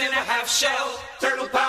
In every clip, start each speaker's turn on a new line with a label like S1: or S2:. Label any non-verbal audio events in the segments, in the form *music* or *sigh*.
S1: in a half shell, turtle pie.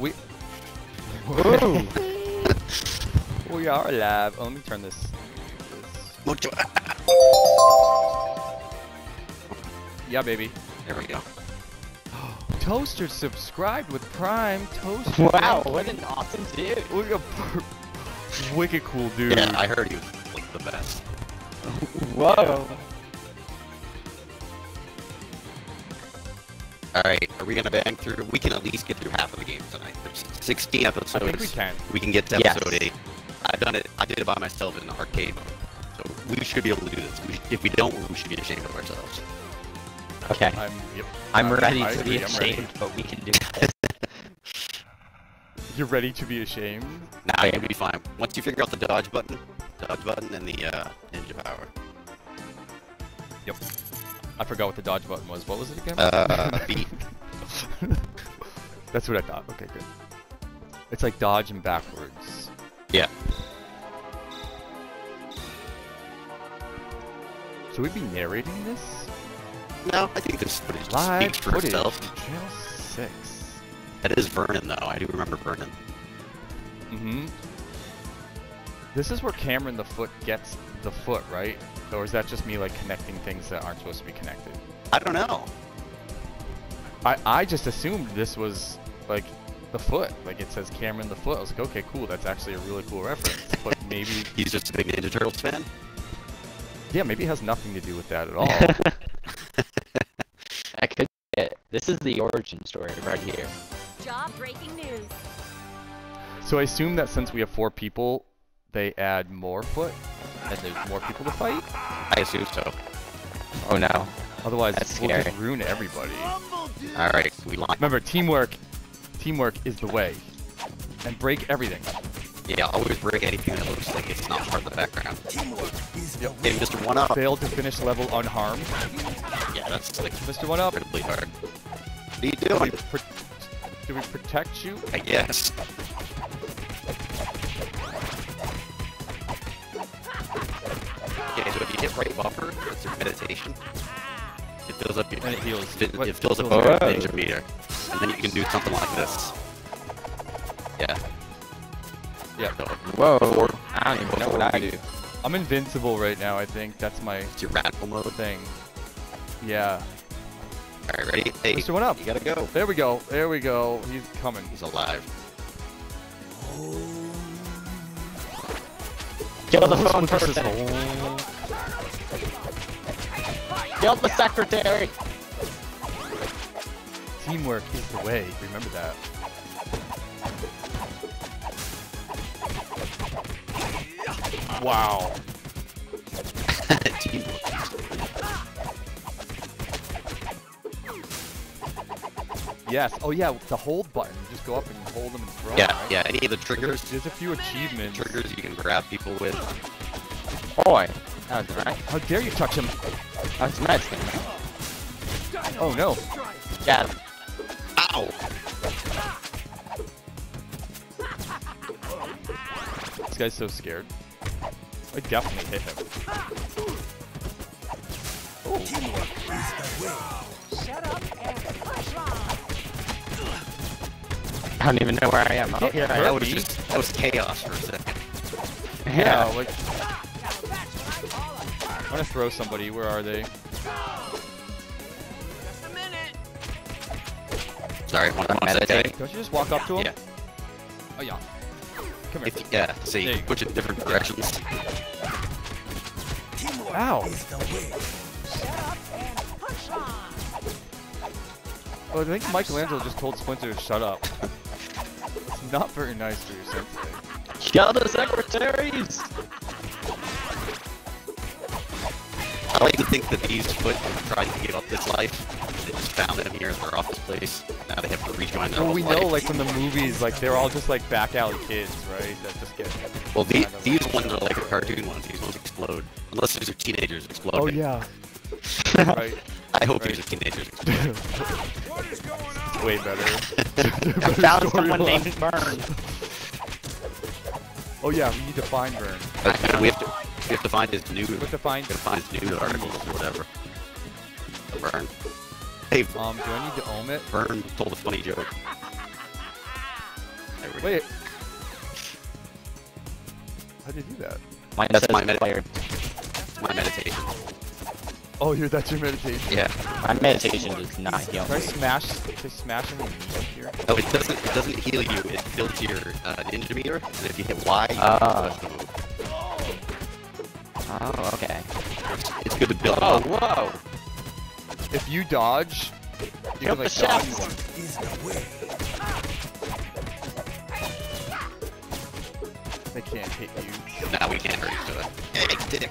S1: We.
S2: Whoa. we are live. Oh, let me turn this. this-
S3: Mucho.
S2: Yeah, baby.
S3: There we go.
S2: Toaster subscribed with Prime. Toaster.
S4: Wow, what an awesome dude.
S2: Look at wicked cool dude.
S3: Yeah, I heard he was like the best.
S4: Whoa.
S3: Are we gonna bang through? We can at least get through half of the game tonight. There's 16 episodes.
S2: I think we can.
S3: We can get to
S4: Yes.
S3: episode 8. I've done it. I did it by myself in the arcade mode. So we should be able to do this. We sh- if we don't, we should be ashamed of ourselves.
S4: Okay.
S2: I'm. Yep.
S4: I'm
S2: I-
S4: ready
S2: I
S4: to
S2: agree,
S4: be ashamed, but we can do it. *laughs*
S2: You're ready to be ashamed.
S3: Now you'll be fine. Once you figure out the dodge button, dodge button, and the uh, ninja power.
S2: Yep. I forgot what the dodge button was. What was it again?
S3: Uh, B. *laughs* *laughs*
S2: That's what I thought. Okay, good. It's like dodge and backwards.
S3: Yeah.
S2: Should we be narrating this?
S3: No, I think this footage
S2: Live
S3: speaks for
S2: footage
S3: itself.
S2: Channel 6.
S3: That is Vernon, though. I do remember Vernon.
S2: Mm-hmm. This is where Cameron the Foot gets the foot, right? Or is that just me like connecting things that aren't supposed to be connected?
S3: I don't know.
S2: I, I just assumed this was like the foot. Like it says Cameron the Foot. I was like, okay, cool. That's actually a really cool reference. *laughs* But maybe,
S3: He's just a big Ninja Turtles fan.
S2: yeah, maybe it has nothing to do with that at all. *laughs*
S4: I could be it. This is the origin story right here.
S5: Job breaking news.
S2: so I assume that since we have four people, they add more foot and there's more people to fight.
S3: I assume so.
S4: Oh no.
S2: Otherwise,
S4: That's
S2: we'll just ruin everybody.
S3: Alright, we line.
S2: Remember, teamwork. Teamwork is the way. And break everything.
S3: Yeah, always break anything that looks like it's not part of the background. Hey, Mr. One Up.
S2: Failed to finish level unharmed.
S3: Yeah, that's like
S2: Mr. One Up,
S3: incredibly hard. What are you
S2: do we,
S3: doing?
S2: do we protect you?
S3: I guess. Okay, so if you hit right buffer, that's your meditation. It fills up your
S2: And it heals.
S3: It,
S2: What-
S3: it fills up
S2: Whoa.
S3: your ninja meter, and then you can do something like this. Yeah.
S2: Yeah.
S3: So
S4: Whoa. I don't even know what I do.
S2: I'm invincible right now, I think. That's my
S3: it's your radical mode.
S2: thing. Yeah.
S3: All right, ready? Hey,
S2: Mr. One Up.
S3: you gotta go.
S2: There we go. There we go. He's coming.
S3: He's alive.
S4: Kill the phone
S2: Splinter says,
S4: person. Kill the secretary.
S2: Teamwork is the way. Remember that. Wow. *laughs* Yes. Oh yeah. The hold button. Just go up and hold them and throw.
S3: Yeah,
S2: them, right?
S3: yeah. Any of the triggers,
S2: There's a few achievements.
S3: triggers you can grab people with.
S4: Boy, that was right.
S2: How dare you touch him?
S4: That's medicine.
S2: Oh no.
S4: Got him.
S3: Ow!
S2: This guy's so scared. I definitely hit him.
S4: I don't even know where I am. Oh,
S2: Get
S4: here I.
S3: That was just that was chaos for a second.
S2: Yeah. Like. I'm gonna throw somebody. Where are they?
S3: Sorry, one one
S4: Meditate.
S2: Don't you just walk up to him?
S3: Yeah.
S2: Oh yeah. Come here.
S3: If, yeah, see,
S2: There you go.
S3: push it in different directions.
S2: Ow. Oh, I think Michelangelo just told Splinter to shut up. It's not very nice for your sensei.
S4: Kill the secretaries.
S3: Think that these foot tried to give up this life. They just found them here in their office place. Now they have to rejoin their
S2: Well,
S3: old
S2: we
S3: life.
S2: know, like, from the movies, like, they're all just, like, back alley kids, right? That just get...
S3: well, the,
S2: kind of-
S3: these ones are like a cartoon ones. These ones explode. Unless these are teenagers oh, exploding.
S2: Oh, yeah. *laughs* right.
S3: I hope
S2: Right.
S3: these are teenagers *laughs* exploding.
S2: It's way better. *laughs*
S4: I found someone named Burn.
S2: Oh, yeah, we need to find Vern.
S3: Okay, we have to we have to find his new
S2: We have to find...
S3: have to find his news articles or whatever. Vern. Hey,
S2: Um, do I need to ohm it?
S3: Vern told a funny joke. There we go.
S2: Wait. How'd you do that?
S4: Mine
S3: That's my med- My meditation.
S2: Oh, you're, that's your meditation.
S3: Yeah.
S4: My meditation does not heal
S2: Can I
S4: me.
S2: smash... Can I smash him here?
S3: Oh, it doesn't it doesn't heal you. It builds your uh, ninja meter, and if you hit Y, you can move.
S4: Oh, okay.
S3: It's, it's good to build
S4: Oh, whoa.
S2: If you dodge, you
S4: Kill
S2: can like
S4: the
S2: dodge
S4: chef.
S2: one. They can't hit you.
S3: Now we can't hurt each other. Hey, dick.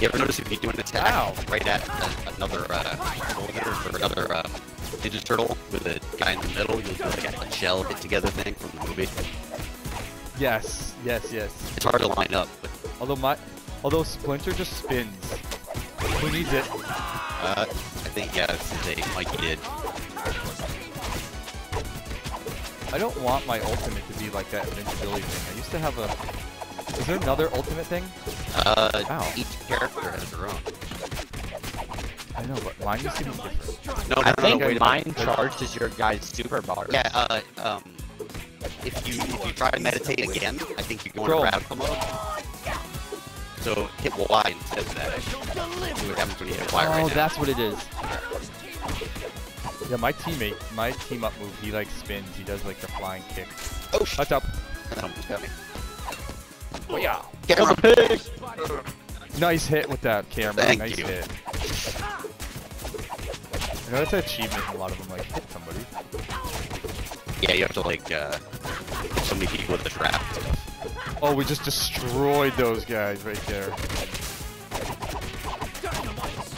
S3: You ever notice if you do an attack
S2: Ow.
S3: right at a, another uh, or another um, ninja turtle with a guy in the middle, you'll do like a, shell hit together thing from the movie.
S2: Yes, yes, yes.
S3: It's hard to line up, but
S2: Although my, although Splinter just spins. Who needs it?
S3: uh, I think yeah, a Mikey did.
S2: I don't want my ultimate to be like that invincibility thing. I used to have a. Is there another ultimate thing?
S3: Uh,
S2: Ow.
S3: each character has their own.
S2: I know, but mine used to be different.
S3: No, no,
S4: I
S3: no,
S4: think
S3: no, wait a
S4: mine
S3: minute.
S4: charges your guy's super bars.
S3: Yeah, uh, um, if you if you try to meditate again, I think you go into
S2: Control.
S3: radical mode. So hit Y instead of that. See what happens when you hit Y
S2: oh,
S3: right now.
S2: that's what it is. Yeah, my teammate, my team up move, he like spins. He does like the flying kick.
S3: Oh shit!
S2: Touch up.
S3: That almost got me.
S2: Oh yeah.
S3: Get
S4: Kill
S3: him.
S4: the pig!
S2: Nice hit with that camera.
S3: Thank
S2: nice
S3: you.
S2: hit. I know that's an achievement a lot of them, like hit somebody.
S3: Yeah, you have to like uh, somebody hit so many people with the trap.
S2: Oh, we just destroyed those guys right there.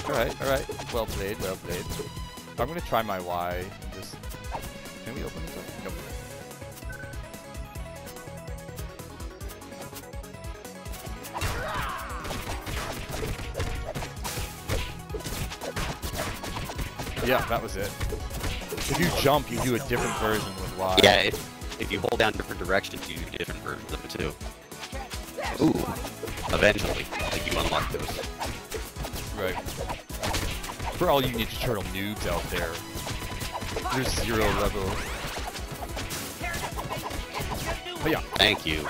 S2: Alright, alright. Well played, well played. I'm gonna try my Y and just... Can we open this up? Yeah, that was it. If you jump, you do a different version with Y.
S3: Yeah, if, if you hold down different directions, you do different versions of it too. Ooh. Eventually, like you unlock those.
S2: Right. For all you Ninja Turtle noobs out there, there's zero level. But yeah,
S3: Thank you.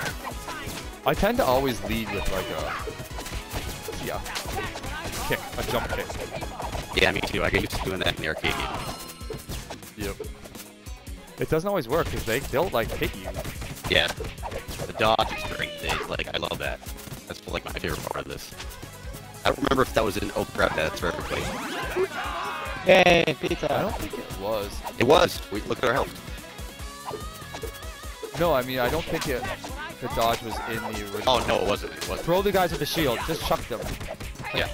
S2: I tend to always lead with like a yeah kick, a jump kick.
S3: Yeah, me too. I get used to doing that in the arcade game.
S2: Yep. It doesn't always work because they they'll like hit you.
S3: Yeah. The dodge is great. They, like, I love that. That's like my favorite part of this. I don't remember if that was in Oak Grab that's for everybody.
S2: Hey,
S4: pizza.
S2: I don't think it was.
S3: It was. We look at our health.
S2: No, I mean I don't think it. The dodge was in the original.
S3: Oh no, it wasn't. It wasn't.
S2: Throw the guys with the shield. Just chuck them.
S3: Yeah.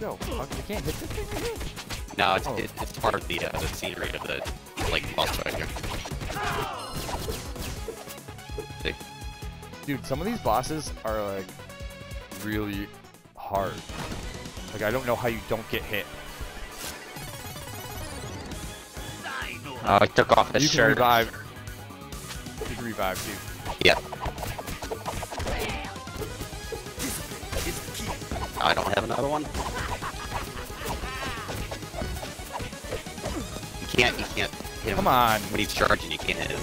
S2: Go. Fuck, You can't hit this thing right here.
S3: No, it's
S2: Oh.
S3: it, it's part of the uh, the scenery of the like boss fight here. See?
S2: Dude, some of these bosses are like really hard. Like I don't know how you don't get hit.
S4: Oh, I took off the
S2: you can
S4: shirt.
S2: revive. You can revive too.
S3: Yeah. I don't have another one. Can't. You can't hit him
S2: Come on.
S3: when he's charging. You can't hit him.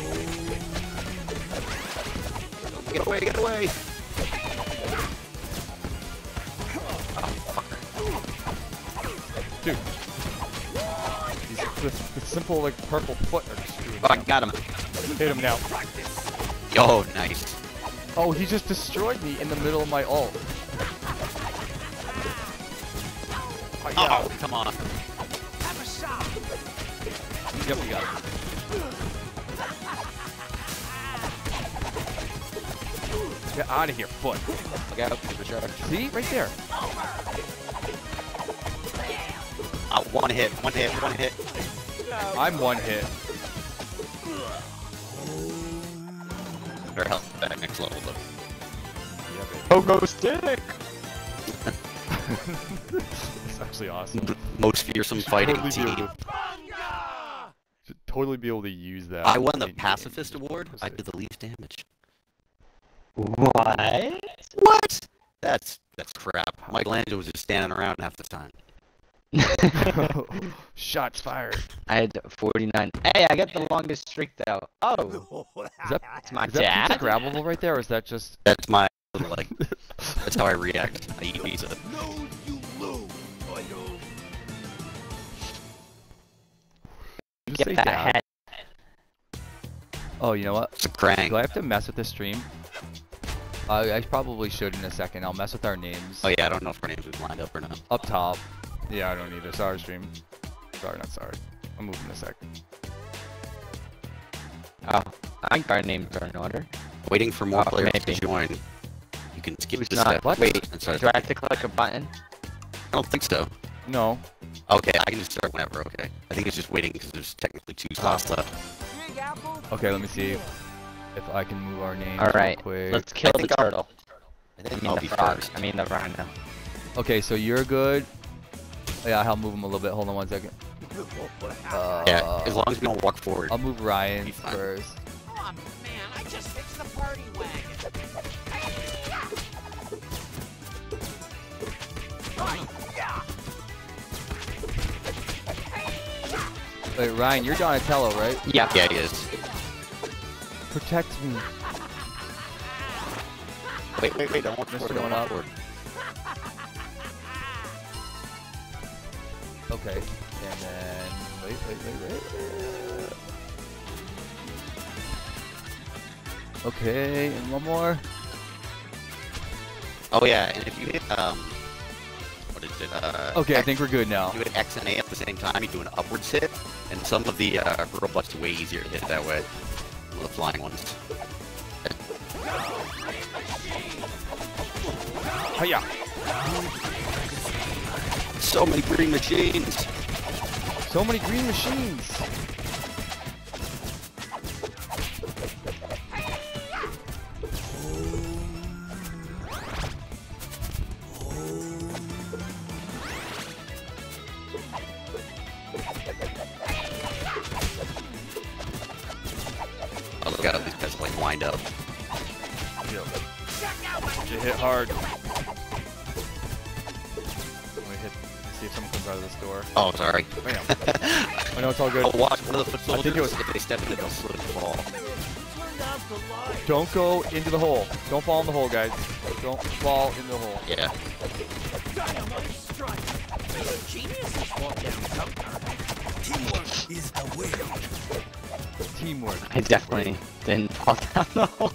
S3: Get away! Get away! Oh, fucker.
S2: Dude. These, the, the simple like purple foot are screwing
S3: Oh, I got him.
S2: Hit him now.
S3: Oh, nice.
S2: Oh, he just destroyed me in the middle of my ult. Oh, yeah.
S3: Oh, come on.
S2: Get out of here, foot.
S3: Look out for shark.
S2: See? Right there.
S3: Uh, one hit. One hit. One hit.
S2: I'm one hit.
S3: Better health back next level though.
S4: Pogo stick.
S2: it's actually awesome.
S3: The most fearsome fighting
S2: totally be
S3: team.
S2: to, should totally be able to use that.
S3: I won the pacifist
S2: in-
S3: award. I
S2: was
S3: did the least damage.
S4: What?
S3: What? That's that's crap. Michelangelo was just standing around half the time. *laughs*
S2: Shots fired.
S4: I had 49. Hey, I got the longest streak though. Oh, *laughs*
S2: Is that,
S4: it's my
S2: is
S4: dad.
S2: pizza grabbable right there, or is that just? *laughs*
S3: That's my like. That's how I react. I eat pizza.
S2: Just
S4: Get
S2: say
S4: that
S2: dab.
S4: head.
S2: Oh, you know what?
S3: It's a crank.
S2: Do I have to mess with this stream? Uh, I probably should in a second. I'll mess with our names.
S3: Oh yeah, I don't know if our names is lined up or not.
S2: Up top. Yeah, I don't either. Sorry, stream. Sorry, not sorry. I'm moving in a second.
S4: Oh, I think our names are in order.
S3: Waiting for more
S4: Oh,
S3: players
S4: maybe.
S3: to join. You can skip
S4: Who's
S3: this
S4: not?
S3: step.
S2: What?
S3: Wait, I'm sorry.
S4: Do I have to click a button?
S3: I don't think so.
S2: No.
S3: Okay, I can just start whenever. Okay. I think it's just waiting because there's technically two slots left.
S2: Okay, let me see if I can move our names.
S4: All
S2: real quick.
S4: let's kill the
S3: think I'll-
S4: turtle.
S3: I
S4: I
S3: think
S4: mean
S3: I'll
S4: the
S3: be
S4: frog.
S3: first.
S4: I mean the rhino.
S2: Okay, so you're good. Yeah, I'll move him a little bit. Hold on one second. Uh,
S3: Yeah, as long as we don't walk forward.
S2: I'll move Ryan first.
S6: Oh man, I just fixed the party wagon.
S2: Wait, Ryan, you're Donatello, right?
S4: Yeah.
S3: Yeah, he is.
S2: Protect me.
S3: Wait, wait, wait! Don't walk
S2: Mr.
S3: forward. Don't
S2: One Up.
S3: forward.
S2: Okay, and then wait, wait, wait, wait. Okay, and one more.
S3: Oh yeah, and if you hit um, what is it? Uh,
S2: Okay, I
S3: X-
S2: think we're good now.
S3: you hit X and A at the same time. You do an upwards hit, and some of the uh, robots are way easier to hit that way. The flying ones.
S2: Hiya!
S3: So many green machines.
S2: So many green machines. Hard. Let me hit. See if someone comes out of this door.
S3: Oh, sorry.
S2: Bam. *laughs* I know it's all good.
S3: Oh, watch one of the foot
S2: I think it was-
S3: If they step in it, they'll slip fall.
S6: the line.
S2: Don't go into the hole. Don't fall in the hole, guys. Don't fall in the hole.
S3: Yeah.
S6: Dynamite strike. Geniuses fall down sometimes.
S1: Teamwork is the way.
S2: Teamwork.
S4: I definitely didn't fall down the hole.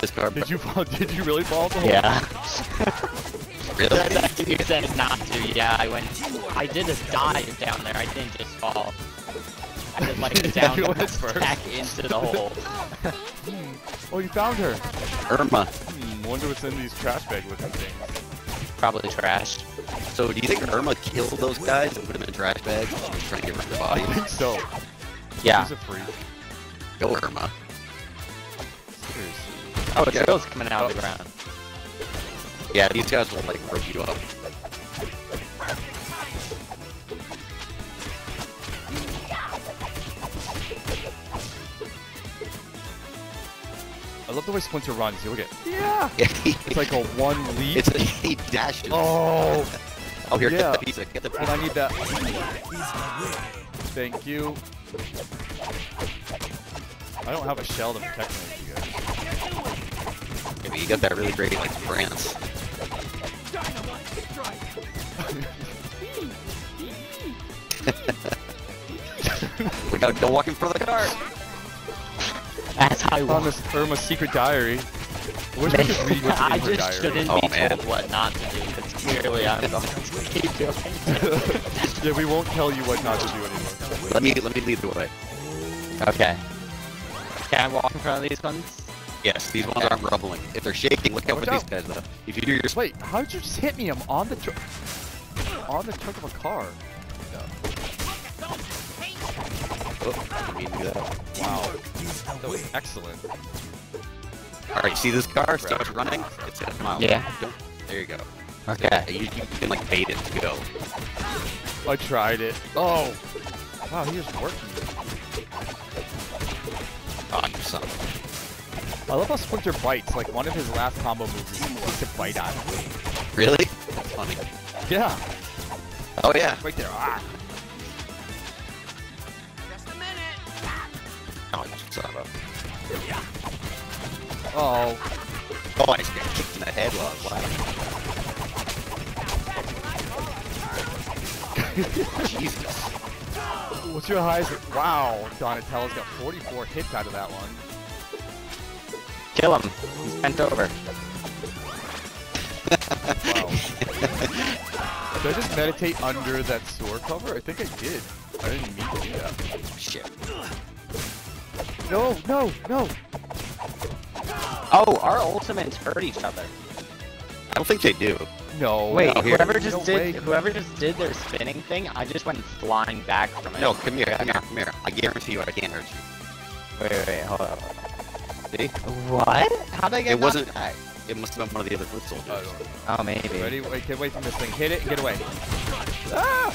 S6: This
S3: car,
S2: Did you fall? *laughs* Did you really fall the?
S4: Yeah. *laughs* *laughs*
S3: really?
S4: you said not to. Yeah, I went. I did a dive down there. I didn't just fall. I did like a
S2: Yeah,
S4: down
S2: you went first.
S4: back into the hole.
S2: Oh, you found her.
S3: Irma.
S2: Hmm, wonder what's in these trash bag looking things.
S4: Probably trash.
S3: So do you think Irma killed those guys and put them in trash bags? She was trying to get rid of their
S2: I think so.
S4: Yeah.
S2: She's a freak.
S3: Go Irma.
S2: Seriously.
S4: Oh, a trail's coming out of the oh. ground.
S3: Yeah, these guys will like rope you up.
S2: I love the way Splinter runs. You look at. Yeah.
S3: Yeah, *laughs*
S2: It's like a one leap.
S3: it's a he dashes.
S2: Oh.
S3: Oh, here,
S2: yeah.
S3: get the pizza, get the
S2: And I need that.
S1: Is the way.
S2: Thank you. I don't have a shell to protect me, you guys.
S3: Maybe you got that really great like France.
S6: Dynamite *laughs* strike.
S3: We gotta go walking for the car.
S4: As I
S2: on
S4: walk.
S2: this Irma's secret diary. I wish I could read what's *laughs*
S4: I
S2: in her
S4: just
S2: diary.
S4: shouldn't
S3: Oh,
S4: be
S3: man.
S4: told what not to do, because clearly I'm going to keep doing it. *laughs*
S2: yeah, we won't tell you what not to do anymore.
S3: Let me let me lead the way.
S4: Okay. Can I walk in front of these ones?
S3: Yes, these ones aren't rubbling. If they're shaking, look out
S2: Watch
S3: for these guys though. If you do your
S2: Wait, how did you just hit me? I'm on the tr on the trunk of a car. No.
S3: oh, didn't mean to.
S2: Wow,
S1: Teamwork is the
S2: that was excellent.
S3: All right, see this car starts running. It's at a.
S4: Yeah.
S3: There you go.
S4: Okay.
S3: You, you can like bait it to go.
S2: I tried it. Oh, wow, he was working. I love how Splinter bites. Like one of his last combo moves is he takes a bite on him.
S3: Really? That's funny.
S2: Yeah,
S3: Oh yeah.
S2: right there. Ah.
S6: Just a minute.
S3: Oh, you son of a.
S2: Oh,
S3: Oh, I just got kicked in the head while I was laughing. *laughs* Jesus.
S2: what's your highest? Wow, Donatello's got 44 hits out of that one.
S4: Kill him. He's bent over.
S2: Wow. *laughs* Did I just meditate under that sewer cover? I think I did. I didn't mean to do that.
S3: Shit.
S2: No, no, no.
S4: Oh, our ultimates hurt each other.
S3: I don't think they do.
S2: No.
S4: Wait,
S3: no, here.
S4: whoever just
S2: No
S4: did
S2: way.
S4: whoever just did their spinning thing, I just went flying back from it.
S3: No, come here, come here, come here. I guarantee you I can't hurt you.
S4: Wait, wait, wait, hold on. hold on.
S3: See?
S4: What? How'd I get
S3: It wasn't.
S4: back?
S3: It must have been one of the other foot soldiers.
S2: I.
S4: Oh, maybe.
S2: Ready? Wait, get away from this thing. Hit it and get away. Ah!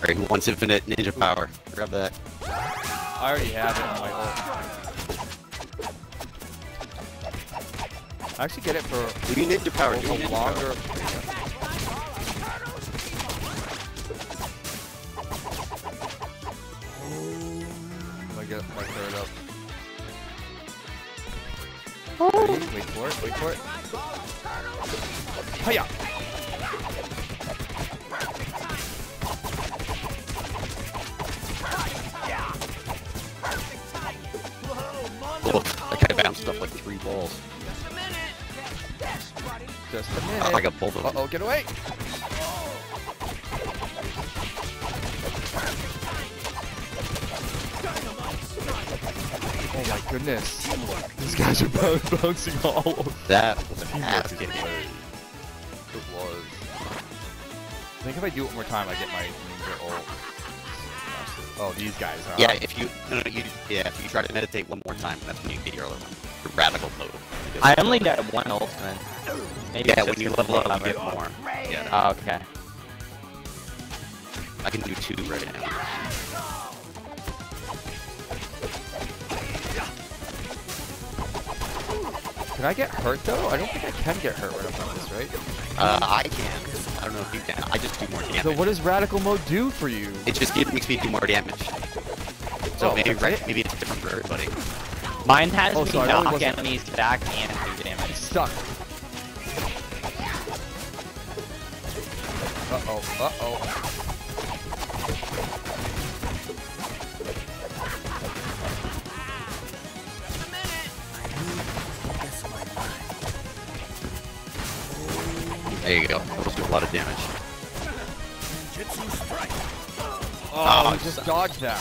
S3: Alright, who wants infinite ninja power? Grab that.
S2: I already have it on my ult. I actually get it for
S3: Do you ninja power? Do you
S2: a
S3: ninja
S2: longer.
S3: power?
S2: I get my third up. Ready? Wait for it. Wait for it. Hiya!
S3: Oh, I kind of bounced up like three balls.
S6: Just a minute.
S2: Just a
S3: Oh,
S2: minute.
S3: I got both of
S2: Uh
S3: them.
S2: oh, get away! Goodness. These guys are both *laughs* bouncing all over.
S3: That was an
S2: Teamwork
S3: ass
S2: is
S3: kick.
S2: It was. I think if I do it one more time, I get my ninja ult. Oh, these guys, huh?
S3: Yeah, if you no, no, you yeah, if you try to meditate one more time, that's when you get your other one. Your radical mode.
S4: I only got one ultimate. Maybe
S3: yeah, when you level up, you get more. Yeah,
S4: Oh, okay.
S3: I can do two right now.
S2: Can Can I get hurt though? I don't think I can get hurt when I'm on this, right?
S3: Uh, I can. I don't know if you can. I just do more damage.
S2: So what does radical mode do for you?
S3: It just it makes me do more damage. So
S2: Oh,
S3: maybe
S2: that's it?
S3: maybe it's different for everybody.
S4: Mine has
S2: Oh,
S4: me
S2: so I really
S4: enemies back and do damage.
S2: Stuck. Uh-oh, Uh oh.
S3: There you go. Those do a lot of damage.
S2: Oh,
S3: Oh,
S2: you just dodged that.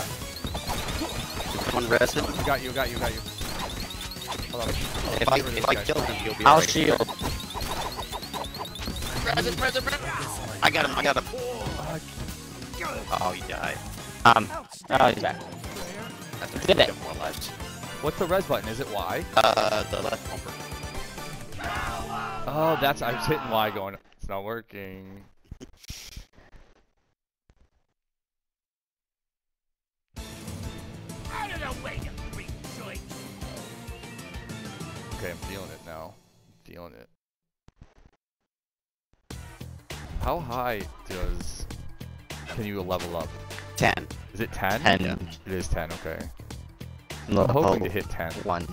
S3: One rest him.
S2: Got you. Got you. Got you. Hold on.
S3: If I if I kill him, he'll be
S4: I'll
S3: alright.
S4: shield.
S3: Present, present, present. I got him. I got him. Oh, he died.
S4: Um, oh, he's back. Did it.
S3: Got More lives.
S2: What's the res button? Is it Y?
S3: Uh, the left bumper.
S2: Oh, that's I was hitting Y going. It's not working.
S6: Out of the way, you freak joint.
S2: Okay, I'm feeling it now. I'm feeling it. How high does can you level up?
S3: Ten.
S2: Is it 10?
S4: Ten.
S3: Yeah.
S2: It is 10, okay. I'm
S4: Level
S2: hoping oh, to hit 10.
S4: One.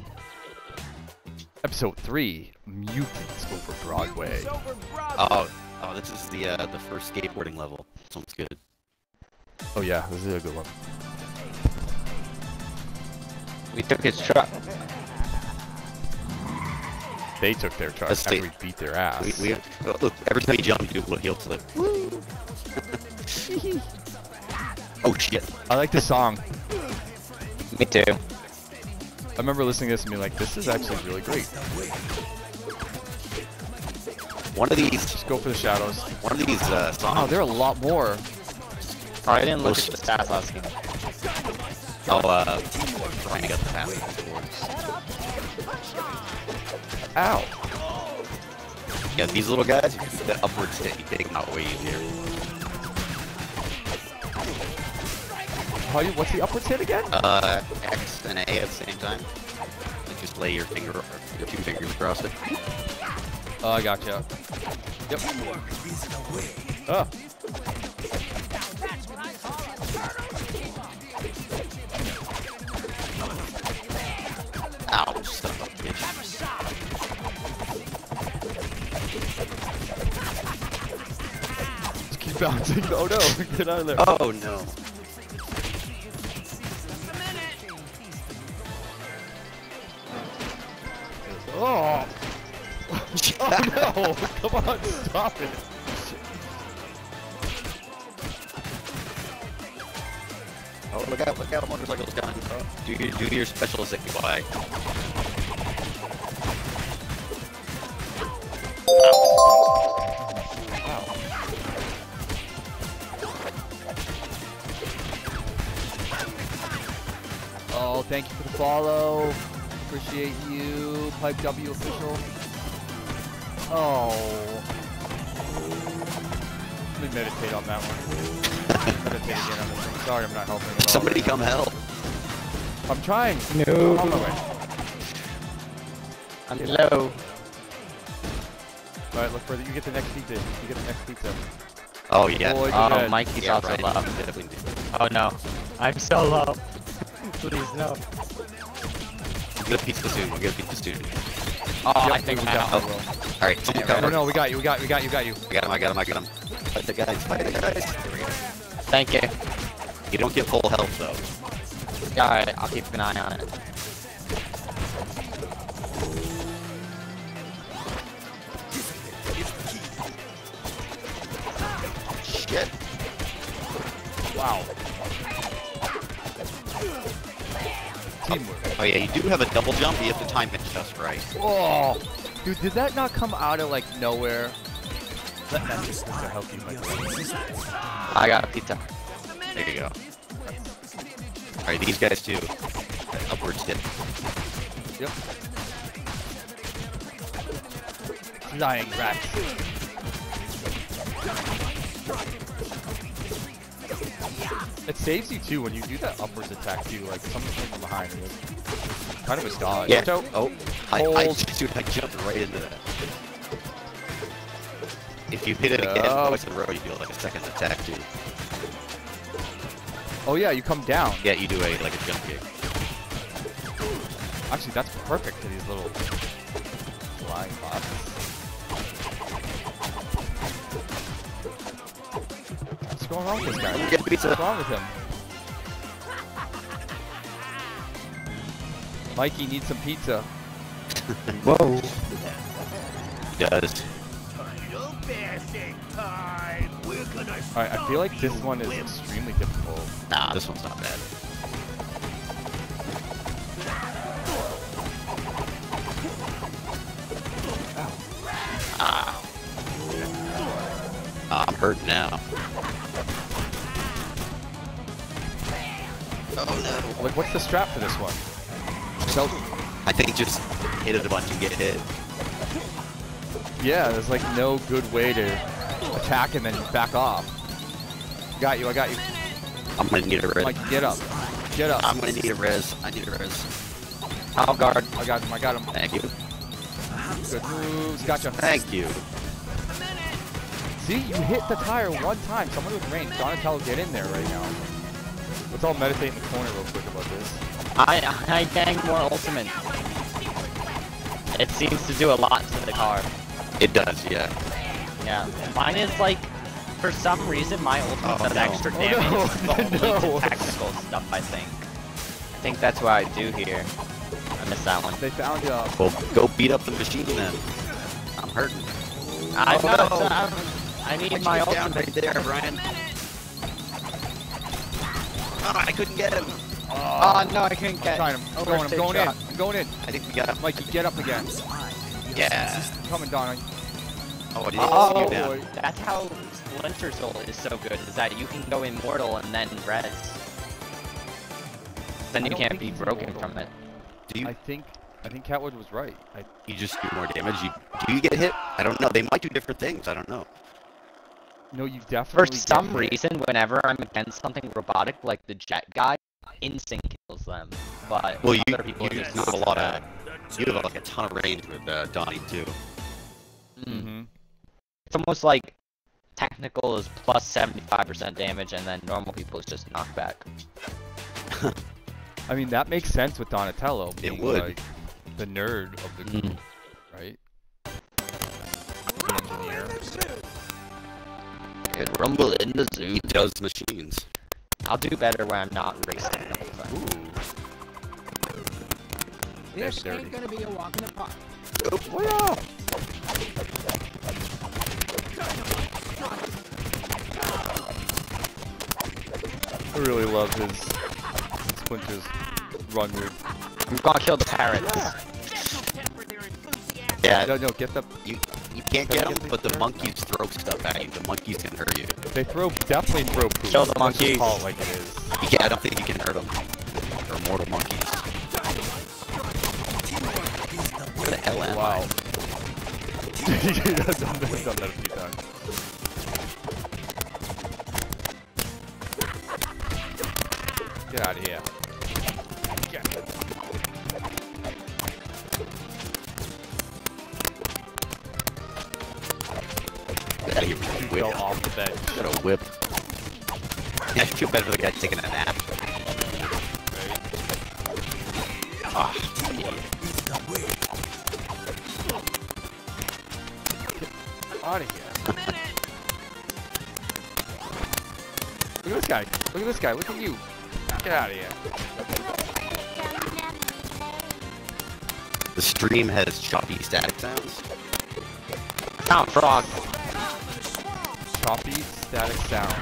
S2: Episode 3, Mutants over Broadway.
S6: It's over, brother.
S3: Oh, oh, this is the uh, the first skateboarding level. This one's good.
S2: Oh yeah, this is a good one.
S4: We took his truck.
S2: They took their truck
S3: Let's
S2: after
S3: see.
S2: we beat their ass.
S3: We, we oh, look every time you jump, you do a little heel flip. *laughs* oh shit!
S2: I like this song.
S4: Me too.
S2: I remember listening to this and being like, this is actually really great.
S3: One of these,
S2: Just go for the shadows.
S3: one of these uh,
S2: Wow,
S3: songs.
S2: there are a lot more.
S4: Oh, I didn't look at the stats last game.
S3: Oh, uh, trying to get the pass.
S2: Ow.
S3: Yeah, these little guys, the upwards hit, you take them out way easier.
S2: How you, what's the upwards hit again?
S3: Uh, X and A at the same time. Like just lay your finger, or your two fingers across it.
S2: Oh, I got gotcha. You. Yep. Oh.
S6: That's what I call a turtle.
S3: Ouch, son of a bitch.
S2: Just keep bouncing. *laughs* Oh no, get out of there.
S3: Oh no.
S2: No, oh, *laughs* come on, stop it.
S3: Oh, look out, look out, motorcycle's coming. Do your, do your special ZY.
S2: Oh, thank you for the follow. Appreciate you, Pipe W official. Oh. Let me meditate on that one. meditate again on this one. Sorry, I'm not helping at all.
S3: Somebody come help.
S2: I'm trying.
S4: No.
S2: I'm on my way.
S4: I'm low.
S2: All right, look further. You get the next pizza. You get the next pizza.
S3: Oh yeah.
S2: Boy,
S4: Oh,
S2: Good.
S4: Mikey's
S3: yeah,
S4: also
S3: right.
S4: low. Oh no. I'm so low. Please no.
S3: We'll get a pizza soon. We'll get a pizza soon.
S4: Oh, I think
S2: we got
S4: out.
S3: Oh, all right. Someone
S2: No,
S3: cover.
S2: no, we got you. We got, we got you. Got you.
S3: I got him. I got him. I got him. Fight the guys. Fight the guys. There we go.
S4: Thank you.
S3: You don't get full health though.
S4: Alright, I'll keep an eye on it.
S3: Shit.
S2: Wow. Teamwork.
S3: Oh yeah, you do have a double jump. You have to time it just right.
S2: Oh, dude, did that not come out of like nowhere? That, that's just to help you, Michael.
S4: I got a pizza.
S3: There you go. All right, these guys too. Upwards hit.
S2: Yep. Flying rats. It saves you too when you do that upwards attack too. Like someone from behind you. kind of a dodge.
S3: Yeah.
S2: Out.
S3: Oh, I, I, dude, I jumped right into that. If you hit it again twice in a row, you do like a second attack too.
S2: Oh yeah, you come down.
S3: Yeah, you do a like a jump kick.
S2: Actually, that's perfect for these little flying bots. Going on with this guy?
S3: Get pizza.
S2: What's wrong with him? Mikey needs some pizza. *laughs*
S3: Whoa. Does.
S2: Alright, I feel like this one is extremely difficult.
S3: Nah, this one's not bad. Ah. Ah, I'm hurt now.
S2: Like, what's the strap for this one?
S3: So, I think just hit it a bunch and get hit.
S2: Yeah, there's like no good way to attack and then back off. Got you, I got you.
S3: I'm gonna need a res.
S2: Mikey, get up. Get up.
S3: I'm gonna need a res. I need a res.
S4: I'll guard.
S2: I got him, I got him.
S3: Thank you.
S2: Good moves, gotcha.
S3: Thank you.
S2: See, you hit the tire one time. Someone with range. Donatello, get in there right now. Let's all meditate in the corner real quick about this.
S4: I I gang more ultimate. It seems to do a lot to the car.
S3: It does, yeah.
S4: Yeah. Mine is like, for some reason, my ultimate
S3: Oh,
S4: does
S3: no.
S4: extra *laughs*
S2: Oh,
S4: damage.
S2: no.
S4: It's *laughs* only
S2: No.
S4: to tactical stuff, I think. I think that's what I do here. I missed that one.
S2: They found uh
S3: Well, go beat up the machine then. I'm hurting.
S4: I
S3: Oh,
S4: know.
S3: no.
S4: it's, I need my
S3: down
S4: ultimate.
S3: right there, Brian. Oh, I couldn't get him.
S4: Oh, oh no, I couldn't get.
S2: him. I'm going, I'm
S4: overstayed
S2: going in. I'm going in.
S3: I think we got him.
S2: Mikey, get up again.
S3: Yeah.
S2: I'm coming, Don.
S3: Oh, I didn't
S4: Oh,
S3: you now.
S4: that's how Splinter Soul is so good. Is that you can go immortal and then res. Then you can't be broken
S2: immortal.
S4: from it.
S3: Do you,
S2: I think I think Catwood was right. I,
S3: you just do more damage? You, do you get hit? I don't know. They might do different things. I don't know.
S2: No, you
S4: For
S2: definitely. For
S4: some reason, whenever I'm against something robotic like the jet guy, instant kills them. But
S3: Well, you,
S4: other people
S3: you
S4: are just
S3: have a
S4: not
S3: lot of, you have like a ton of range with uh, Donnie too.
S4: Mm.
S2: hmm
S4: It's almost like technical is plus 75% damage, and then normal people is just knockback. *laughs*
S2: I mean, that makes sense with Donatello being
S3: would.
S2: like the nerd of the group,
S4: Mm. Good rumble in the zoo.
S3: He does machines.
S4: I'll do better when I'm not racing the whole.
S2: Ooh.
S6: This
S2: That's dirty.
S6: ain't gonna be a walk in the park.
S2: I really love his Splinter's run move.
S4: We've got to kill the parrots.
S3: Yeah,
S2: No, no, get the.
S3: you you can't get
S2: get
S3: them, but the monkeys throw stuff at you. The monkeys can hurt you.
S2: They throw definitely throw poop.
S4: Kill the monkeys.
S2: Call it like it is.
S3: Yeah, I don't think you can hurt them. They're mortal monkeys. Where the hell am
S2: Wow. *laughs* I've done that, done that a few times. Get out of here. Get
S3: out of here with
S2: Fell off the bed.
S3: Got a whip. Yeah, I feel bad for the guy taking a nap. Ah,
S2: Out of here. Look at this guy. Look at this guy. Look at you. Get out of here.
S3: the stream has choppy static sounds.
S4: Count frog.
S2: Choppy static sound.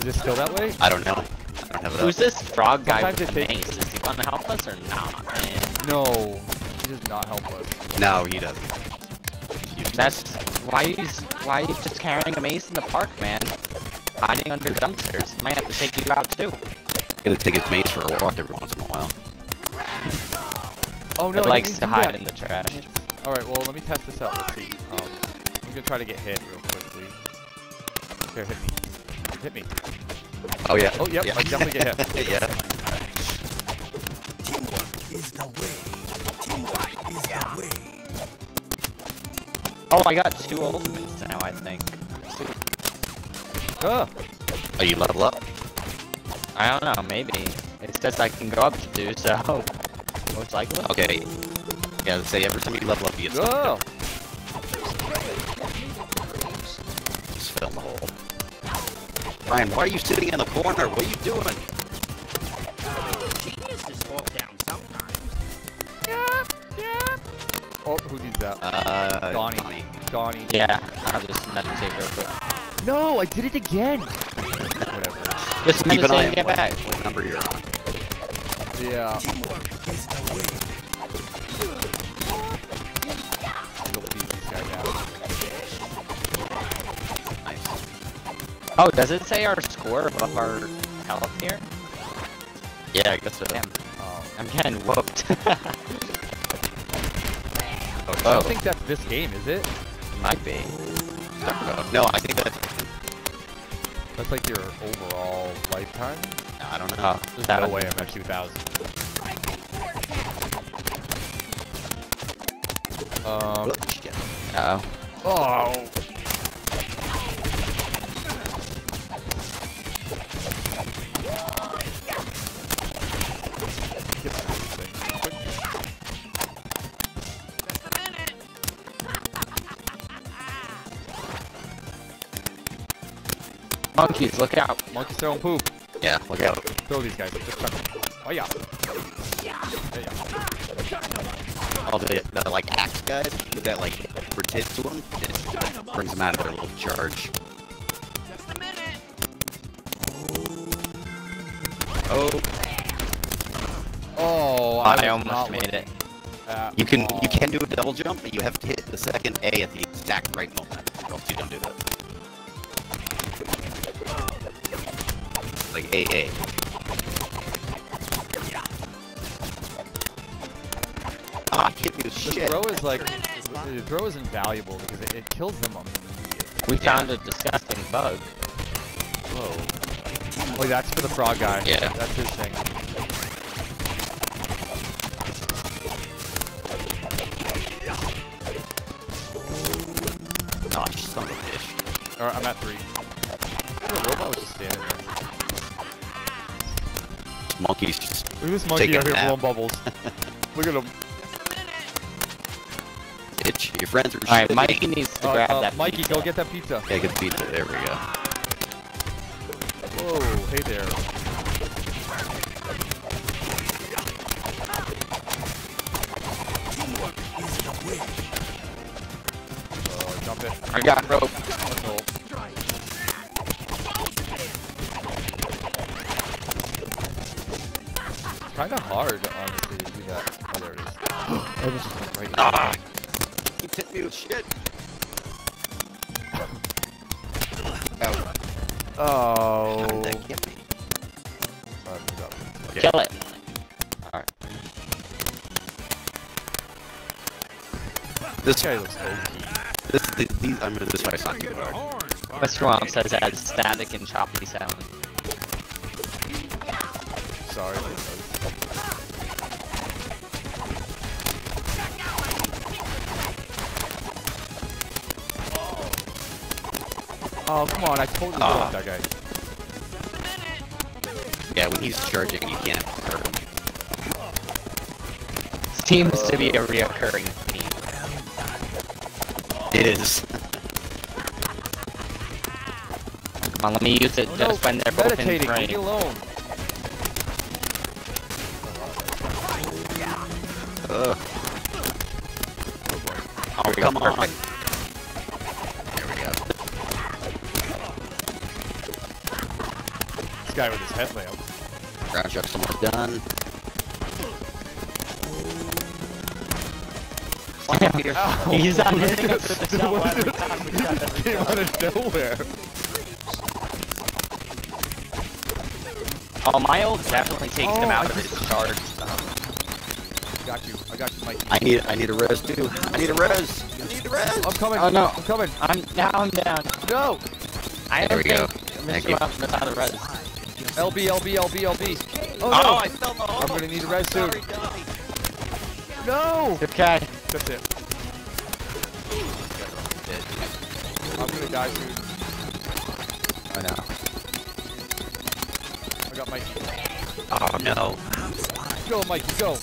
S2: Is it still that way?
S3: I don't know. I don't have it
S4: Who's
S3: up.
S4: this frog guy
S2: Sometimes
S4: with the mace? Is he gonna help us or not, man?
S2: No. He does not help us.
S3: No, he doesn't. Useless.
S4: That's why he's why he's just carrying a mace in the park, man. Hiding under dumpsters. Might have to take you out too.
S3: gonna take his mace for a walk every once in a while.
S2: Oh no,
S4: it likes to hide
S2: that.
S4: in the trash.
S2: Alright, well, let me test this out. Let's see. Um, I'm gonna try to get hit real quickly. Here, hit me. Hit me.
S3: Oh yeah.
S2: Oh, yep,
S3: yeah.
S2: I definitely get hit. *laughs*
S3: yeah.
S4: Oh, I got two ultimates now, I think.
S3: Oh, you level up?
S4: I don't know, maybe. It says I can go up to two, so... *laughs* Most likely.
S3: Okay. Yeah, say every time you level up, you get
S2: oh.
S3: something. Ryan, why are you sitting in the corner? What are you doing?
S6: Genius just fall down sometimes.
S2: Oh, who needs that?
S3: Uh,
S2: Donnie. Donnie.
S4: Yeah, I'll just meditate real quick.
S2: No, I did it again. Whatever.
S4: Just
S3: Keep an eye
S4: meditate
S3: on
S4: get
S3: what,
S4: back.
S3: what number you're on.
S2: Yeah.
S4: Oh, does it say our score above our health here?
S3: Yeah, I guess so.
S4: Damn,
S2: Oh.
S4: I'm getting whooped. *laughs*
S2: I don't think that's this game, is it?
S4: Might be.
S3: No, I think that's.
S2: That's like your overall lifetime?
S3: I don't know.
S4: Oh,
S2: There's
S4: that
S2: no way I'm at 2,000. Um.
S3: Oh.
S4: Uh-oh.
S2: Oh.
S4: Monkeys, look out.
S2: Monkeys throwing poop.
S3: Yeah, look out.
S2: Throw these guys. Just chuck them. Oh yeah. There you go.
S3: All the, the like axe guys with that like rotate to them, it brings them out of their little charge.
S6: Just a minute.
S3: Oh,
S2: Oh,
S4: I,
S2: was
S4: almost made it.
S2: at
S3: you can you can do a double jump, but you have to hit the second A at the exact right moment. Or else you don't do that. AA. Ah, hit me with
S2: The
S3: shit.
S2: throw is like the throw is invaluable because it, it kills them immediately.
S4: We found a disgusting bug.
S3: Whoa.
S2: Oh, that's for the frog guy.
S3: Yeah.
S2: That's his thing.
S3: Oh, you son of a bitch.
S2: Or I'm at three. Look at this monkey
S3: Take a
S2: out here
S3: nap.
S2: blowing bubbles. *laughs* Look at him.
S3: itch. Your friends are
S4: Alright,
S3: shitty.
S4: Mikey needs to
S2: Uh,
S4: grab
S2: uh,
S4: that
S2: Mikey,
S4: pizza.
S2: go get that pizza.
S3: Yeah, good pizza. There we go.
S2: Whoa, hey there. Uh, jump it.
S4: I got rope.
S3: This
S2: This guy looks OP.
S3: This, the, these, I mean, this fight's not too hard.
S4: Mr. Wong says it has static and choppy sound.
S2: Sorry. Oh, come on, I totally blew
S3: Ah.
S2: that guy.
S3: Yeah, when he's charging, you can't hurt him.
S4: Seems to be a reoccurring theme.
S3: It is.
S4: Come on, let me use it
S2: Oh,
S4: just
S2: no,
S4: when they're both in
S2: meditating, leave me
S4: frame.
S2: alone.
S3: Ugh. Oh,
S4: Here we go,
S3: come on.
S4: perfect.
S3: There we go.
S2: This guy with his headlamp.
S3: Ground chuck's almost done. Climb up here.
S4: He's not hitting us with the
S2: Dude,
S4: every time we
S2: he
S4: every
S2: came out of nowhere.
S4: Oh, my ult definitely takes him
S2: Oh,
S4: out
S2: I
S4: of
S2: just-
S4: his charge.
S2: I got you. I got you, Mikey.
S3: I need, I need a res too. I need a res. I need a res.
S2: I'm coming.
S4: Oh, no.
S2: I'm coming.
S4: I'm now I'm down.
S2: No.
S4: I
S3: There we go. Thank you.
S4: Wong knows how to res.
S2: LB, LB, LB, LB. Oh,
S3: Oh,
S2: no.
S3: I fell the hole.
S2: I'm gonna need a res soon.
S3: Sorry, Donnie.
S2: No!
S4: Okay.
S2: That's it. I'm gonna die soon.
S4: Oh no.
S2: I got Mikey.
S3: Oh no.
S2: Go, Mikey, go.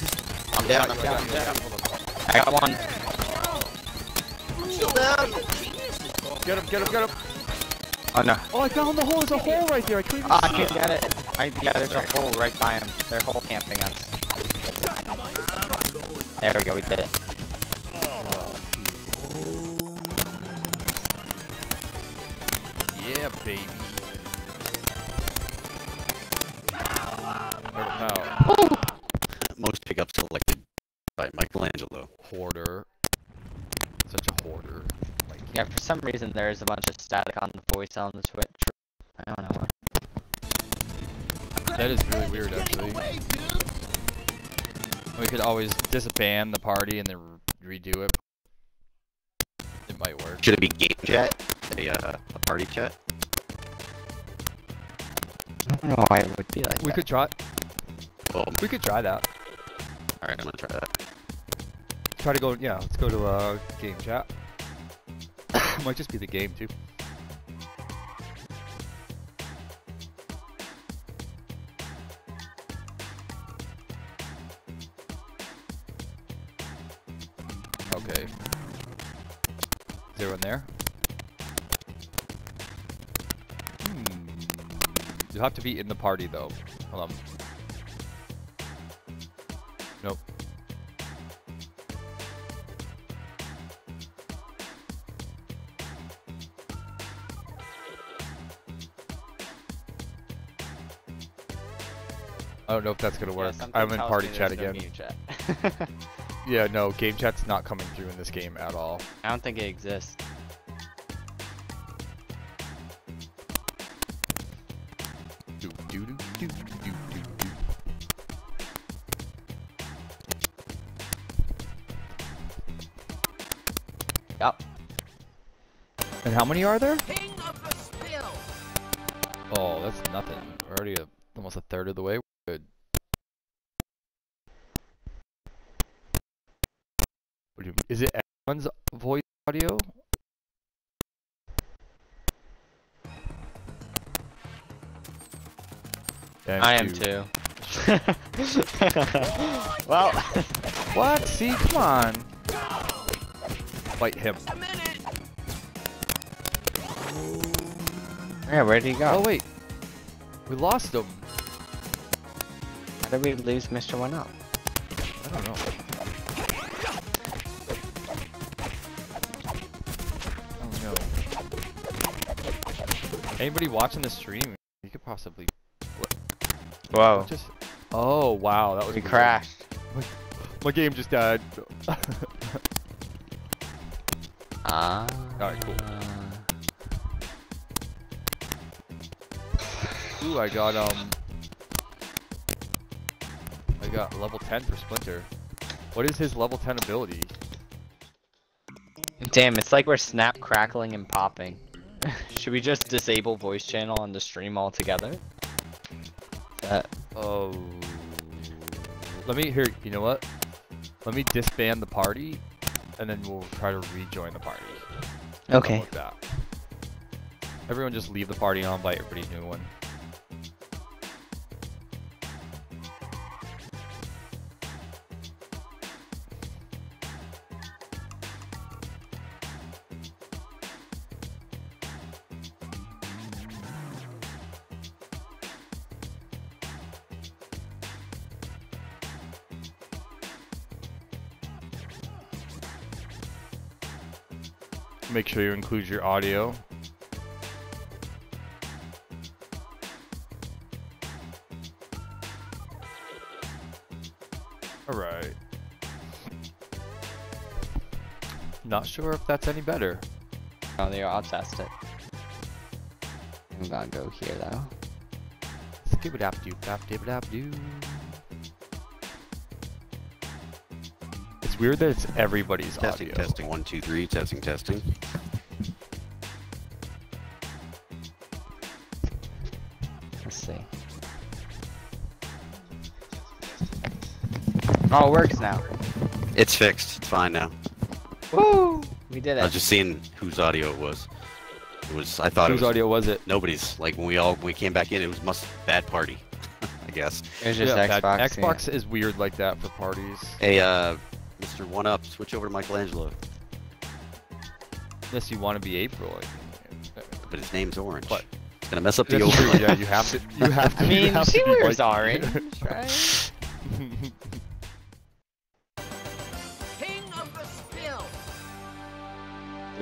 S3: I'm down. I'm
S2: I
S3: down.
S2: got I got you. Hold
S4: I got one.
S2: on. Get him, get him, get him.
S4: Oh no.
S2: Oh, I found the hole. There's a hole right there. I couldn't even
S4: Oh, I can't get it. I, yeah, there's a hole right by him. They're hole camping us. There we go, we did it. Some reason there is a bunch of static on the voice on the Twitch. I don't know why.
S2: that is really weird, actually. We could always disband the party and then re- redo it. It might work.
S3: Should it be game chat? A, uh, a party chat?
S4: I don't know why it would be like
S2: We
S4: that.
S2: could try.
S3: Oh,
S2: We could try that.
S3: alright, I'm gonna try that.
S2: Try to go. Yeah, let's go to uh, game chat. Might just be the game too. Okay. Is everyone there? Hmm. You have to be in the party though. Hold on. Don't know if that's gonna work.
S4: something
S2: I'm in party chat again.
S4: chat. *laughs*
S2: Yeah, no, game chat's not coming through in this game at all.
S4: I don't think it exists.
S2: Do do do do do do do.
S4: Yup.
S2: And how many are there?
S6: King of the spill.
S2: Oh, that's nothing. We're already a, almost a third of the way.
S4: I am too. *laughs* well, *laughs*
S2: What? See, come on. Fight him.
S4: Yeah, where did he go?
S2: Oh wait, we lost him.
S4: How did we lose Mr. One Up?
S2: I don't know. Oh no. Anybody watching the stream? You could possibly
S4: Whoa.
S2: just. Oh wow, that was
S4: We
S2: weird.
S4: crashed.
S2: My game just died. *laughs*
S4: Ah.
S2: Alright, cool. Ooh, I got um. I got level 10 for Splinter. What is his level 10 ability?
S4: Damn, it's like we're snap crackling and popping. *laughs* Should we just disable voice channel on the stream altogether? That
S2: Oh. Let me hear. You know what? Let me disband the party, and then we'll try to rejoin the party.
S4: Okay.
S2: Everyone just leave the party on, invite everybody new one. Sure you include your audio. Alright. Not sure if that's any better.
S4: Oh, there, I'll test it. I'm gonna go here though.
S2: Skip it up, do, dap, dip it up, do. It's weird that it's everybody's
S3: Testing,
S2: audio.
S3: testing, one, two, three, testing, testing.
S4: Oh, it works now.
S3: It's fixed. It's fine now.
S4: Woo! We did it.
S3: I was just seeing whose audio it was. It was. I thought
S2: Whose
S3: it was
S2: audio was it?
S3: nobody's. Like when we all when we came back in, it was must bad party. *laughs* I guess.
S4: It was just
S2: Yeah,
S4: Xbox.
S2: bad-
S4: yeah.
S2: Xbox is weird like that for parties.
S3: Hey, uh, Mr. One Up, switch over to Michelangelo.
S2: Unless you want to be April. I-
S3: But his name's Orange.
S2: What?
S3: It's gonna mess up the
S2: That's true,
S3: overlay.
S2: yeah, you have to. You have to. *laughs*
S4: I
S2: you
S4: mean,
S2: have to
S4: she
S2: be
S4: wears
S2: white.
S4: orange, *laughs* right?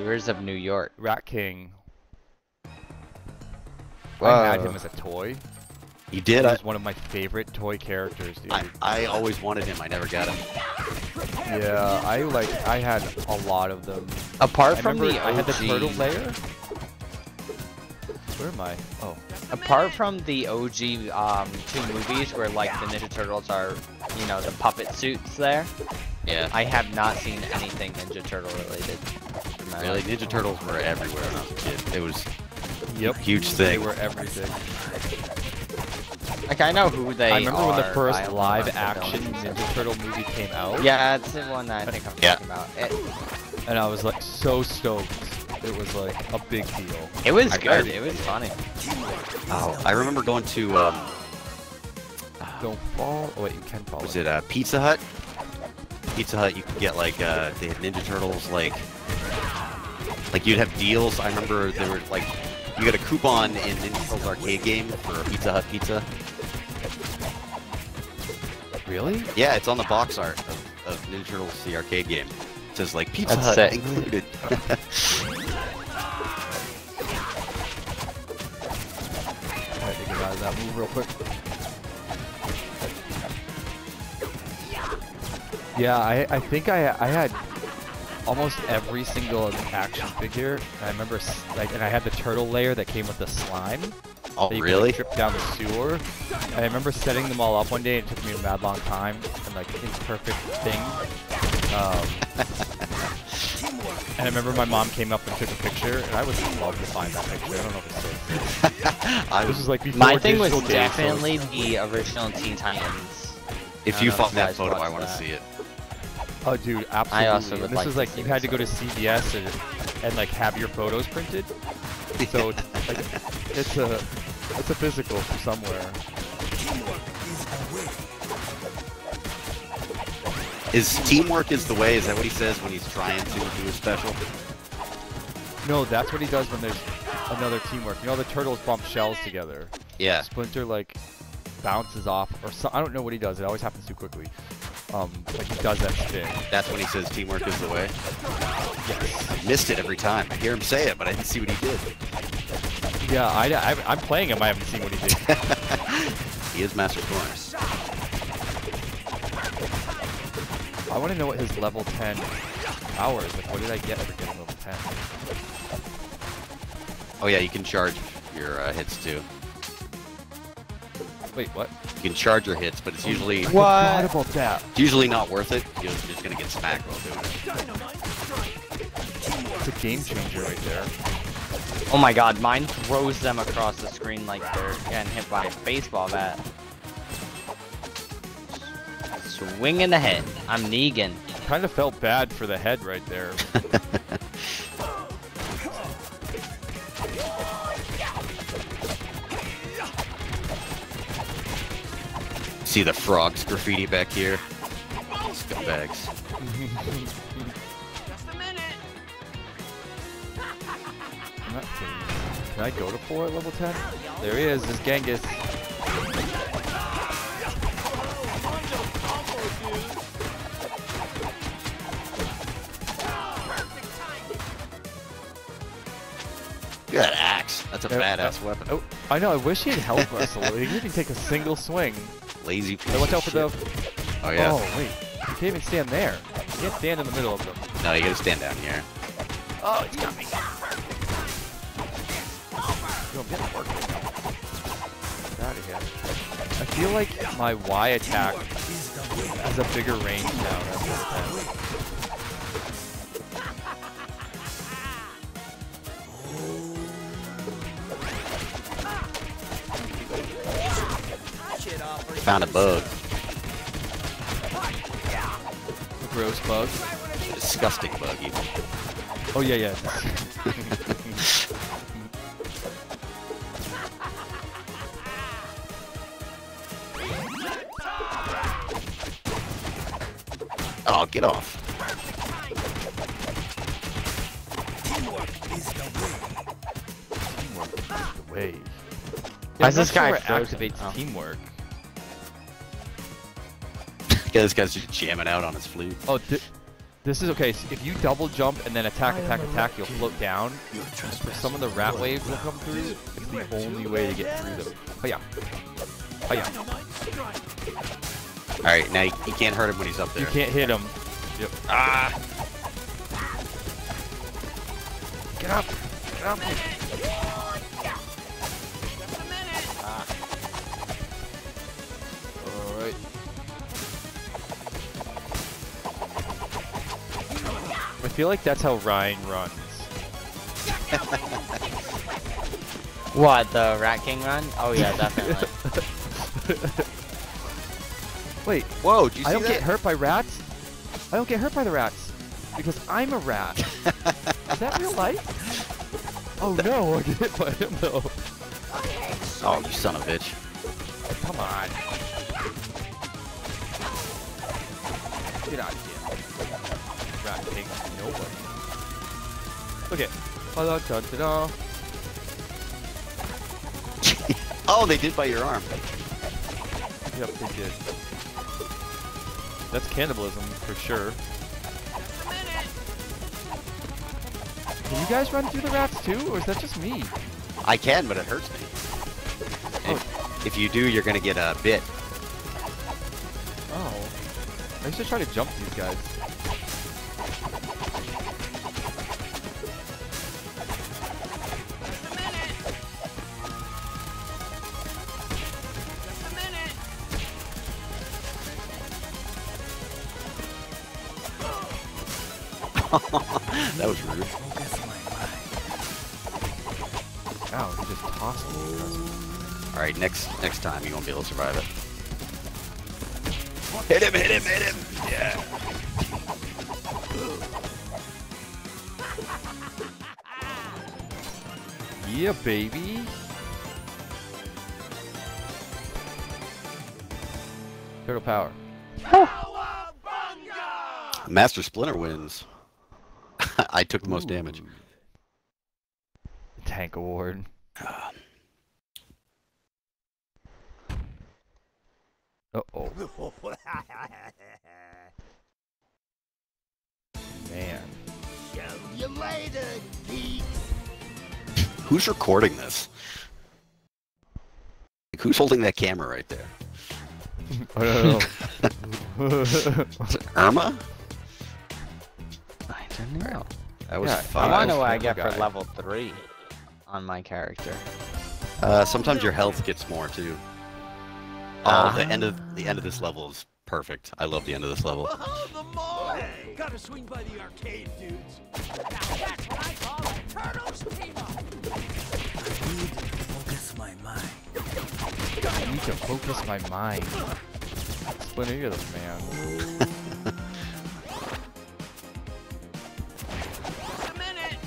S4: Doers of New York.
S2: Rat King. I had him as a toy.
S3: You
S2: He
S3: did. I,
S2: was one of my favorite toy characters, dude.
S3: I, I always wanted him. I never got him.
S2: yeah, I like. I had a lot of them.
S4: Apart
S2: I
S4: from
S2: remember
S4: the
S2: I had the turtle layer. Where am I? Oh,
S4: Apart from the OG um, two movies where like the Ninja Turtles are, you know, the puppet suits there,
S3: Yeah.
S4: I have not seen anything Ninja Turtle related. In my
S3: Really. Ninja Turtles were everywhere when I was a kid. It was
S2: yep.
S3: a huge
S2: They were everything.
S4: Like I know who they
S2: I remember when the first
S4: I don't know
S2: live
S4: if I don't.
S2: action Ninja Turtle movie came out.
S4: Yeah, it's the one that I think I'm
S3: Yeah.
S4: talking about. It,
S2: And I was like so stoked. It was like a big deal.
S4: it was
S3: I-
S4: good.
S3: I-
S4: it was funny.
S3: Oh, I remember going to um,
S2: Don't fall. Oh wait, you can fall.
S3: was it uh, Pizza Hut? Pizza Hut, you could get like uh, they had Ninja Turtles like like you'd have deals. I remember there were like you got a coupon in Ninja Turtles arcade game for Pizza Hut pizza.
S2: Really?
S3: Yeah, it's on the box art of, of Ninja Turtles the arcade game. It says like Pizza
S4: That's
S3: Hut
S4: sick.
S3: included. *laughs*
S2: Alright, get out of that move real quick. Yeah, I I think I I had almost every single action figure. I remember like, and I had the turtle layer that came with the slime.
S3: oh,
S2: that you could,
S3: really?
S2: like, trip down the sewer. And I remember setting them all up one day. It took me a mad long time and like imperfect thing. Um, and I remember my mom came up and took a picture, and I would love to find that picture. I don't know if it's still exists.
S3: I
S2: This
S3: was
S2: was like before
S4: My thing was
S2: digital so-
S4: definitely the original Teen Titans.
S3: if you
S4: don't
S3: found that photo, I want to see it.
S2: Oh, dude, absolutely.
S4: also would
S2: this
S4: like
S2: is
S4: to
S2: like you had to go to CVS and, and like have your photos printed. So it's like it's a it's a physical from somewhere.
S3: Is teamwork is the way? Is that what he says when he's trying to do a special?
S2: No, that's what he does when there's another teamwork. You know, the turtles bump shells together.
S3: Yeah.
S2: Splinter like bounces off, or so, I don't know what he does. It always happens too quickly. Um, like he does that spin.
S3: That's when he says teamwork is the way. Yes. I missed it every time. I hear him say it, but I didn't see what he did.
S2: Yeah, I, I I'm playing him. I haven't seen what he did. *laughs*
S3: He is Master Corners.
S2: I want to know what his level 10 power is. Like, what did I get for getting level 10?
S3: Oh yeah, you can charge your uh, hits too.
S2: Wait, what?
S3: You can charge your hits, but it's oh, usually
S2: I
S4: What?
S2: about that.
S3: it's usually not worth it. You're just gonna get smacked while doing it.
S2: It's a game changer right there.
S4: Oh my god, mine throws them across the screen like they're getting hit by a baseball bat. Swing in the head. I'm Negan.
S2: Kind of felt bad for the head right there. *laughs*
S3: See the frogs graffiti back here. Scumbags.
S6: Just a minute.
S2: I'm not kidding. Can I go to 4 at level 10? There he is, this Genghis.
S3: Look at that axe. That's a
S2: Yeah,
S3: badass weapon.
S2: Oh, I know, I wish he'd help us a little. He didn't take a single swing.
S3: Lazy piece
S2: Hey, watch out for the...
S3: shit. Oh yeah.
S2: Oh, wait. You can't even stand there. You can't stand in the middle of them.
S3: No, you gotta stand down here.
S2: Oh, it's got me. Yo, I'm getting. Get out of here. I feel like my Y attack has a bigger range now
S3: Found a bug.
S2: gross bug.
S3: Disgusting bug. Even.
S2: Oh yeah, yeah. *laughs*
S3: Oh, get off.
S2: Way.
S4: Why is this guy
S2: where it
S4: frozen?
S2: activates
S4: Oh.
S2: teamwork?
S3: Yeah, this guy's just jamming out on his flute.
S2: Oh, thi- this is okay. So if you double jump and then attack, attack, attack, you'll float down. If some of the rat waves will come through. It's the only way to get through them. Oh yeah. Oh yeah.
S3: All right, now you, you can't hurt him when he's up there.
S2: You can't hit him. Yep.
S3: Ah!
S2: Get up. Get up. Feel like that's how Ryan runs. *laughs*
S4: What, the Rat King run? Oh yeah, definitely. *laughs*
S2: Wait,
S3: Whoa, did you see
S2: I don't
S3: that?
S2: get hurt by rats. I don't get hurt by the rats because I'm a rat. *laughs* Is that real life? Oh no, I get hit by him though.
S3: Oh, you son of a bitch.
S2: Come on. Get out Okay. *laughs*
S3: Oh, they did by your arm.
S2: Yep, they did. That's cannibalism for sure. Can you guys run through the rats too, or is that just me?
S3: I can, but it hurts me. Oh. If, if you do, you're gonna get a bit.
S2: Oh. I used to try to jump these guys.
S3: All right, next next time you won't be able to survive it. Hit him! Hit him! Hit him! Yeah.
S2: Yeah, baby. Turtle power.
S3: Master Splinter wins. *laughs* I took the most damage.
S2: Tank award.
S3: Who's recording this? Like, who's holding that camera right there? *laughs*
S2: I don't know.
S3: Is *laughs* it Irma?
S4: I don't know.
S3: That was
S2: Yeah,
S4: I wanna know what I
S2: Camera
S4: get for level 3 on my character.
S3: Uh, sometimes your health gets more too. Oh, the end of the end of this level is perfect. I love the end of this level.
S6: Gotta swing by the arcade, dudes. Now that's what I call a turtles team up.
S2: I need to focus my mind. Splinter, you're the man.
S6: Just a minute.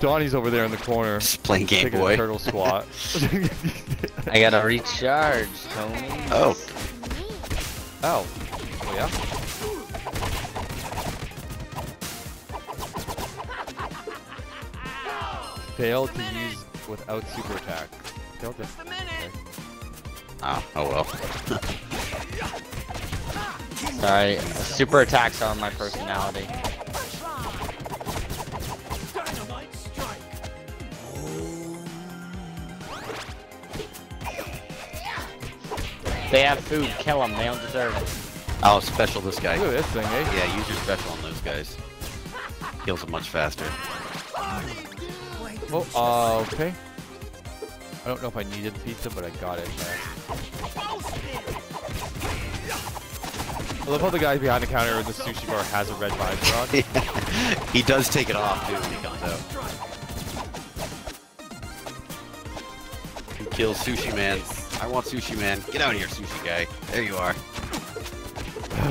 S2: Donnie's over there in the corner.
S3: Just playing Game
S2: taking
S3: Boy.
S2: a turtle squat. *laughs*
S4: I gotta recharge, Tony.
S3: Oh,
S2: oh. Oh yeah? Failed to use without super attack. Failed to...
S6: Just
S3: oh, oh well. *laughs*
S4: Sorry, super attacks are my personality. They have food, kill them, they don't deserve it.
S3: Oh, special this guy.
S2: Look at this thing, eh?
S3: Yeah, use your special on those guys. Kills them much faster.
S2: Oh, uh, okay. I don't know if I needed pizza, but I got it. I love how the guy behind the counter in the sushi bar has a red visor on. *laughs*
S3: he does take it off too when he comes out. He kills Sushi Man? I want Sushi Man. Get out of here, Sushi Guy. There you are.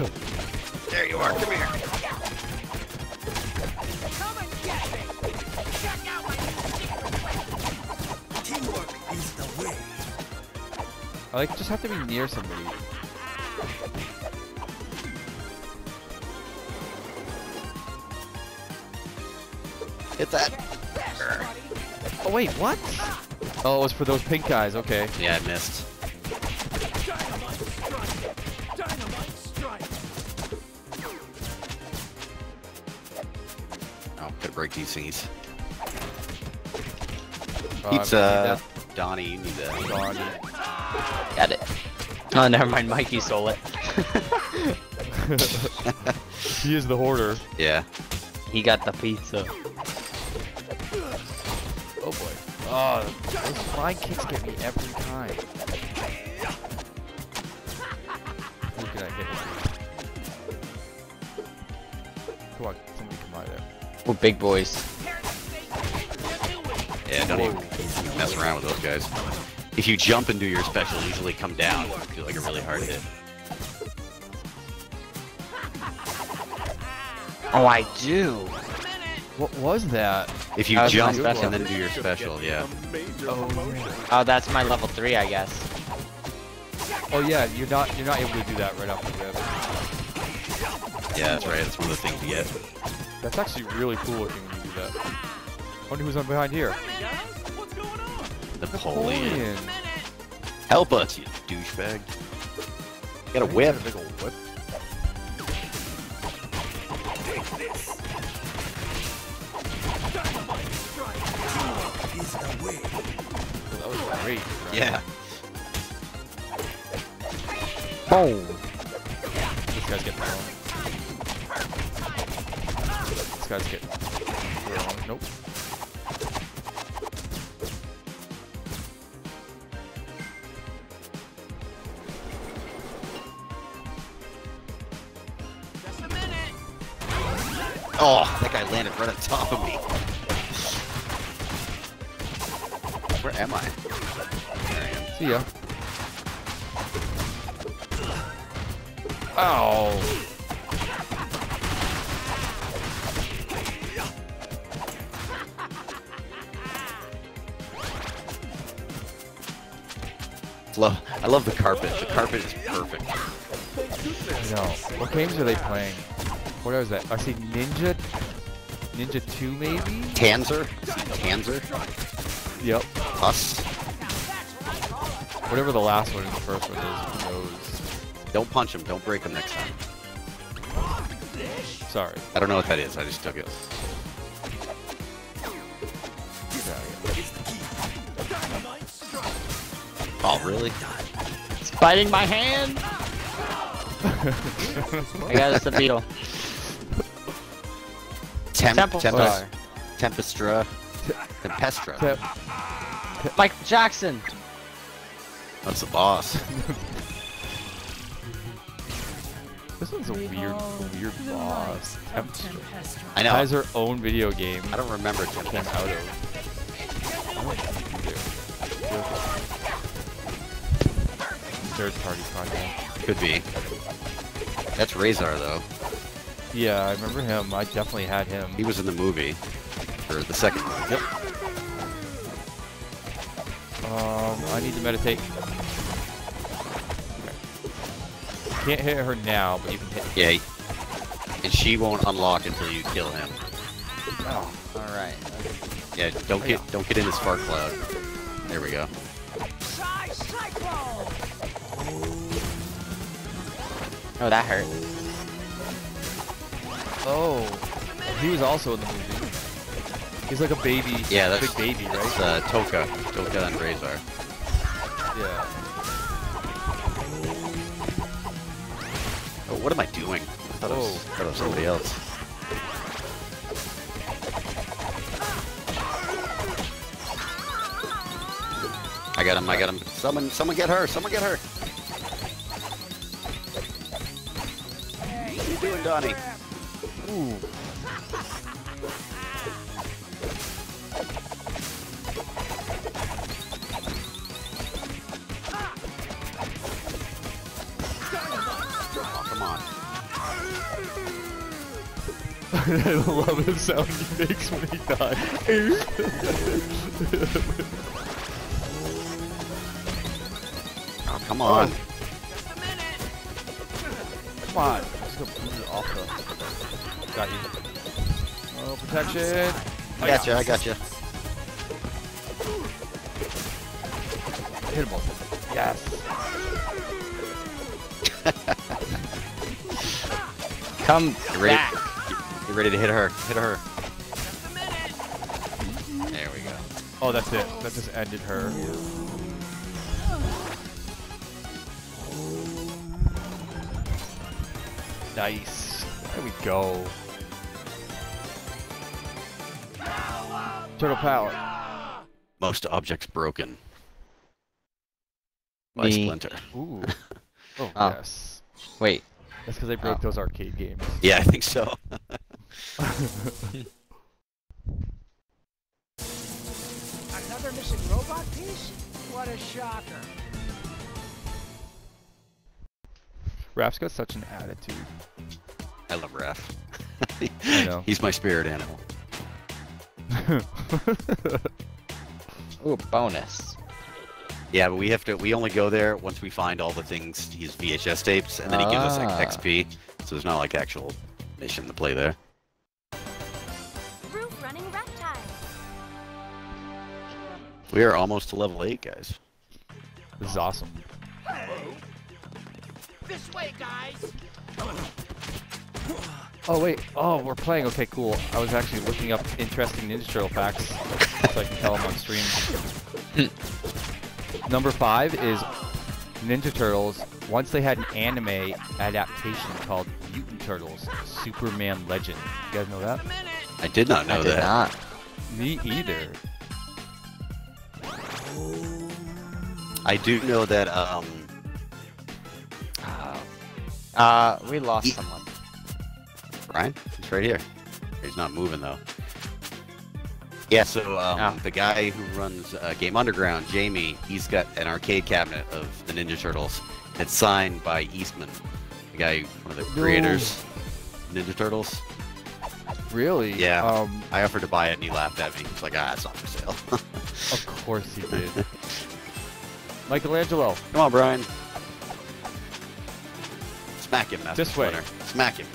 S3: *laughs* There you are. Come here.
S2: I like just have to be near somebody.
S3: Hit that.
S2: Oh wait, what? Oh, it was for those pink guys. Okay.
S3: Yeah, I missed.
S6: Dynamite strike! Dynamite strike!
S3: Oh, break these things.
S2: Oh,
S3: Pizza. Donnie, you need that.
S2: that.
S4: Got it. Oh, never mind. Mikey stole it. *laughs*
S2: he is the hoarder.
S3: Yeah.
S4: he got the pizza.
S2: Oh boy. Oh, those flying kicks get me every time. Who can I hit? Come on, somebody come by there.
S4: We're big boys.
S3: Yeah, don't even mess around with those guys. If you jump and do your special, usually come down. Do like a really hard hit.
S4: Oh, I do.
S2: What was that?
S3: If you
S4: That
S3: jump
S4: special.
S3: and then do your special, yeah.
S2: Oh.
S4: Oh, that's my level three, I guess.
S2: Oh yeah, you're not you're not able to do that right off the rip.
S3: Yeah, that's right. That's one of the things you get.
S2: That's actually really cool looking when you do that. Wonder who's on behind here.
S6: What's going on?
S3: Napoleon. Help us, you douchebag. Got a whip.
S2: Big ol' whip.
S6: Dynamite strike! Teamwork is the way.
S2: That was great. right?
S3: Yeah.
S4: Boom.
S2: Ninja 2 maybe?
S3: Tanzer? Tanzer?
S2: Yep.
S3: Us?
S2: Whatever the last one and the first one is, who knows?
S3: Don't punch him. Don't break him next time.
S2: Sorry.
S3: I don't know what that is. I just took it. Oh, really?
S4: It's biting my hand. *laughs* I got us a beetle.
S3: Temp,
S4: Temple
S3: Tempest,
S4: Star.
S3: Tempestra. Tempestra.
S2: Tep-
S4: Mike Jackson.
S3: That's the boss. *laughs*
S2: This one's a weird, weird boss. Tempestra.
S3: I know.
S2: Has her own video game.
S3: I don't remember
S2: came
S3: Tempestra.
S2: out of. I don't think Third party project.
S3: Could be. That's Rahzar, though.
S2: Yeah, I remember him. I definitely had him.
S3: He was in the movie. Or the second movie.
S2: Yep. Um, I need to meditate. Okay. Can't hit her now, but you can hit.
S3: Yeah. And she won't unlock until you kill him.
S2: Oh,
S4: All right.
S3: Yeah, don't get don't get in the spark cloud. There we go.
S4: Oh, that hurt.
S2: Oh. He was also in the movie. He's like a baby.
S3: Yeah, that's a
S2: big baby, right?
S3: uh, Tokka. Tokka and Rahzar.
S2: Yeah.
S3: Oh, what am I doing? I thought, it was,
S2: Whoa.
S3: thought it was somebody else. I got him, I got him. Someone, someone get her, someone get her. What are you doing, Donnie?
S2: Ooh. *laughs* *laughs*
S3: Oh, come on.
S2: I love the sound he makes when he dies.
S3: Oh, come on.
S6: Just
S2: Got you. Oh, protection.
S3: I got you. I got you.
S2: Hit him both. Yes. *laughs*
S4: Come
S3: You ready?
S4: back.
S3: You ready to hit her? Hit her.
S6: Just a minute.
S3: There we go.
S2: Oh, that's it. That just ended her. Nice. There we go. Turtle power.
S3: Most objects broken. By
S4: Me.
S3: Splinter.
S2: Ooh. *laughs* Oh,
S4: Oh.
S2: yes.
S4: Wait.
S2: That's because they broke
S4: Oh.
S2: those arcade games.
S3: Yeah, I think so. *laughs*
S6: Another missing robot piece? What a shocker.
S2: Raph's got such an attitude.
S3: I love Raph.
S2: I know. *laughs*
S3: He's my spirit animal. *laughs*
S4: Ooh, bonus.
S3: Yeah, but we have to. We only go there once we find all the things. His VHS tapes, and then he gives us
S4: Ah.
S3: like, XP. So there's not like actual mission to play there.
S5: Roof running reptile.
S3: We are almost to level eight, guys.
S2: This is awesome.
S6: This way, guys.
S2: Oh wait. Oh, we're playing. Okay, cool. I was actually looking up interesting Ninja Turtle facts so I can tell them on stream. *laughs* Number five is Ninja Turtles. Once they had an anime adaptation called Mutant Turtles: Superman Legend. You guys know that?
S6: Just a minute.
S3: I did not know
S4: I did
S3: that.
S4: not.
S2: Me either.
S3: I do know that. Um,
S4: Uh, uh, we lost
S3: Ye-
S4: someone.
S3: Ryan, he's right here. He's not moving though. Yeah, so um,
S4: Oh.
S3: the guy who runs uh, Game Underground, Jamie, he's got an arcade cabinet of the Ninja Turtles. It's signed by Eastman, the guy, one of the
S2: No.
S3: creators, Ninja Turtles.
S2: Really?
S3: Yeah.
S2: Um,
S3: I offered to buy it and he laughed at me. He's like, ah, it's not for sale. *laughs*
S2: of course he did. Michelangelo.
S3: Come on, Brian. Smack him, Master
S2: This way.
S3: Splinter. Smack him.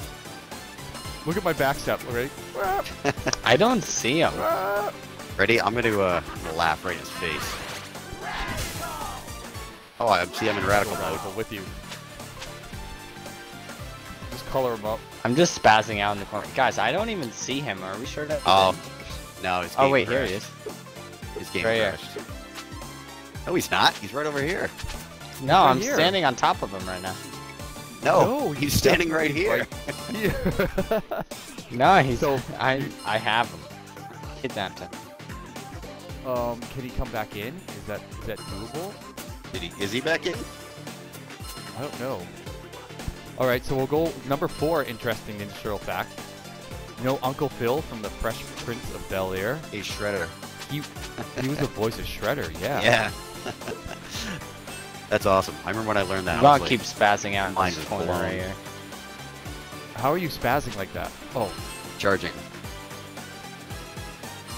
S2: Look at my backstep. Ready? *laughs*
S4: I don't see him.
S3: Ready? I'm gonna uh, laugh right in his face. Oh, I see I'm in radical mode.
S2: Radical with you. Just color him up.
S4: I'm just spazzing out in the corner. Guys, I don't even see him. Are we sure that?
S3: Oh, no, his game
S4: Oh wait, here he is.
S3: His game
S4: Right here.
S3: crashed. No, he's not. He's right over here.
S4: No,
S2: right
S4: I'm
S2: here.
S4: standing on top of him right now.
S3: No,
S2: No,
S3: he's
S2: he's
S3: standing right here.
S2: Yeah.
S4: No, he's.
S2: So-
S4: I I have him. Kidnapped him.
S2: um, can he come back in? Is that is that doable?
S3: Did he? Is he back in?
S2: I don't know. All right, so we'll go number four. Interesting industrial fact. You know Uncle Phil from the Fresh Prince of Bel Air?
S3: A Shredder.
S2: He he was the voice of Shredder. Yeah. *laughs*
S3: Yeah. That's awesome. I remember when I learned that. I
S4: Rock
S3: like,
S4: keeps spazzing out in this corner
S3: blown.
S4: right here.
S2: How are you spazzing like that? Oh,
S3: charging.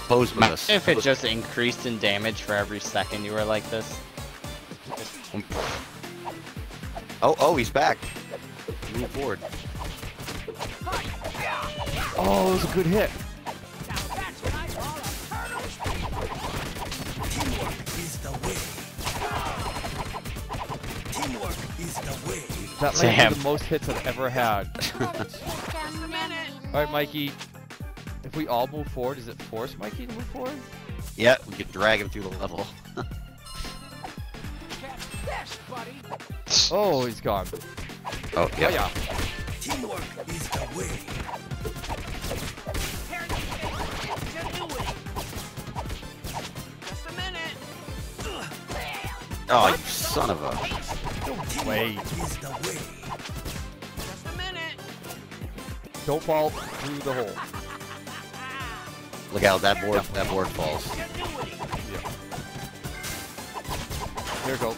S3: Pose with us.
S4: If it just increased in damage for every second you were like this.
S3: Oh, oh, he's back. Move forward.
S2: oh, it was a good hit. That
S4: Sam.
S2: might be the most hits I've ever had. *laughs*
S5: Just a minute.
S2: All right, Mikey. If we all move forward, does it force Mikey to move forward?
S3: Yeah, we could drag him through the level.
S6: This, *laughs* buddy.
S2: Oh, he's gone.
S3: Oh,
S2: Oh,
S3: yeah.
S2: yeah.
S1: Teamwork is the way.
S6: Here ingenuity. Just a minute.
S3: Oh, you son of a.
S2: Wait.
S1: Is the way.
S6: Just a minute.
S2: Don't fall through the hole.
S3: Look out, that board, that board falls.
S6: Ingenuity.
S2: There we go.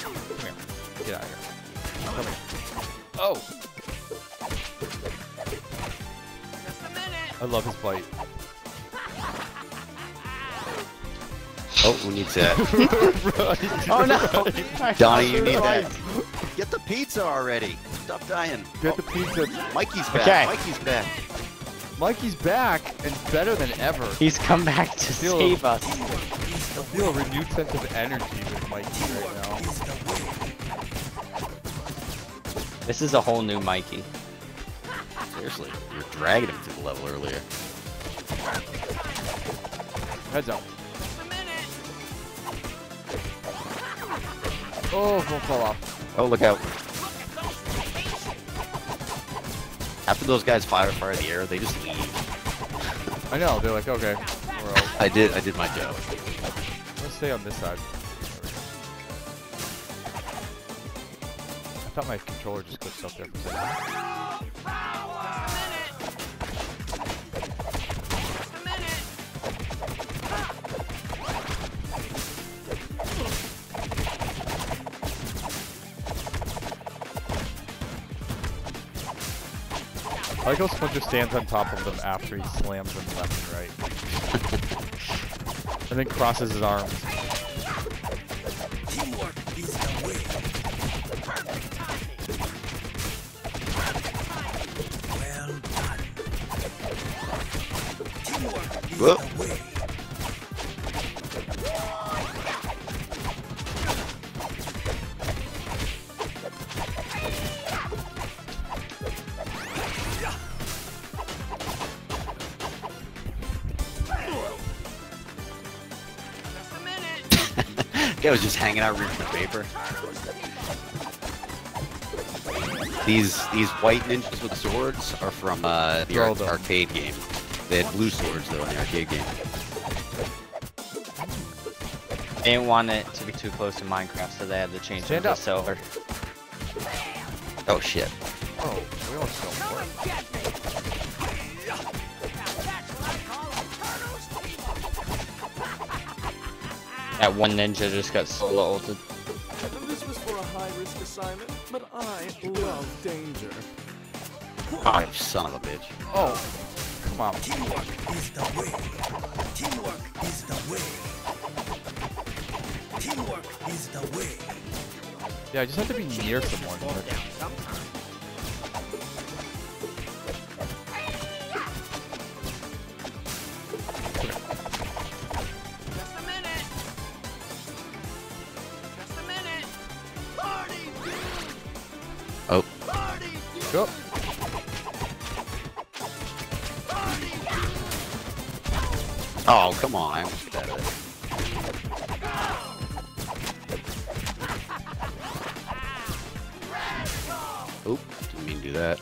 S2: Come here. Get out of here. Come here. Oh!
S6: Just a minute.
S2: I love his bite.
S3: Oh, who needs *laughs* that?
S4: Oh no!
S3: Donnie, you need that. Get the pizza already. Stop dying.
S2: Get the pizza.
S3: Oh, Mikey's back.
S4: Okay.
S3: Mikey's back.
S2: Mikey's back and better than ever.
S4: He's come back to
S2: Feel-
S4: save us.
S2: I feel a renewed sense of energy with Mikey right now.
S4: This is a whole new Mikey.
S3: Seriously, you were dragging him to the level earlier.
S2: Heads up. Oh, won't fall off.
S3: Oh, look out. After those guys fire fire the air, they just leave.
S2: I know, they're like, okay, we're out.
S3: I did. I did my job.
S2: Let's stay on this side. I thought my controller just clicked up there for a second. Like how Splinter stands on top of them after he slams them left and right. and then crosses his arms.
S6: Teamwork is the way. Well minute.
S3: Guy was just hanging out reading the paper. These these white ninjas with swords are from uh, the
S2: Throw
S3: ar- arcade game. They had blue swords though in the arcade game.
S4: They didn't want it to be too close to Minecraft, so they had to change
S2: Stand
S4: it to
S2: up.
S4: silver.
S3: Oh shit.
S4: One ninja just got solo ulted.
S6: This was for a high-risk assignment, but I love danger.
S3: Oh, son of a bitch.
S2: Oh, come on.
S6: Teamwork is the way. Teamwork is the way. Teamwork is the way.
S2: Yeah, I just have to be near someone.
S3: Oh, come on. I almost got it. Oop, didn't mean to do that.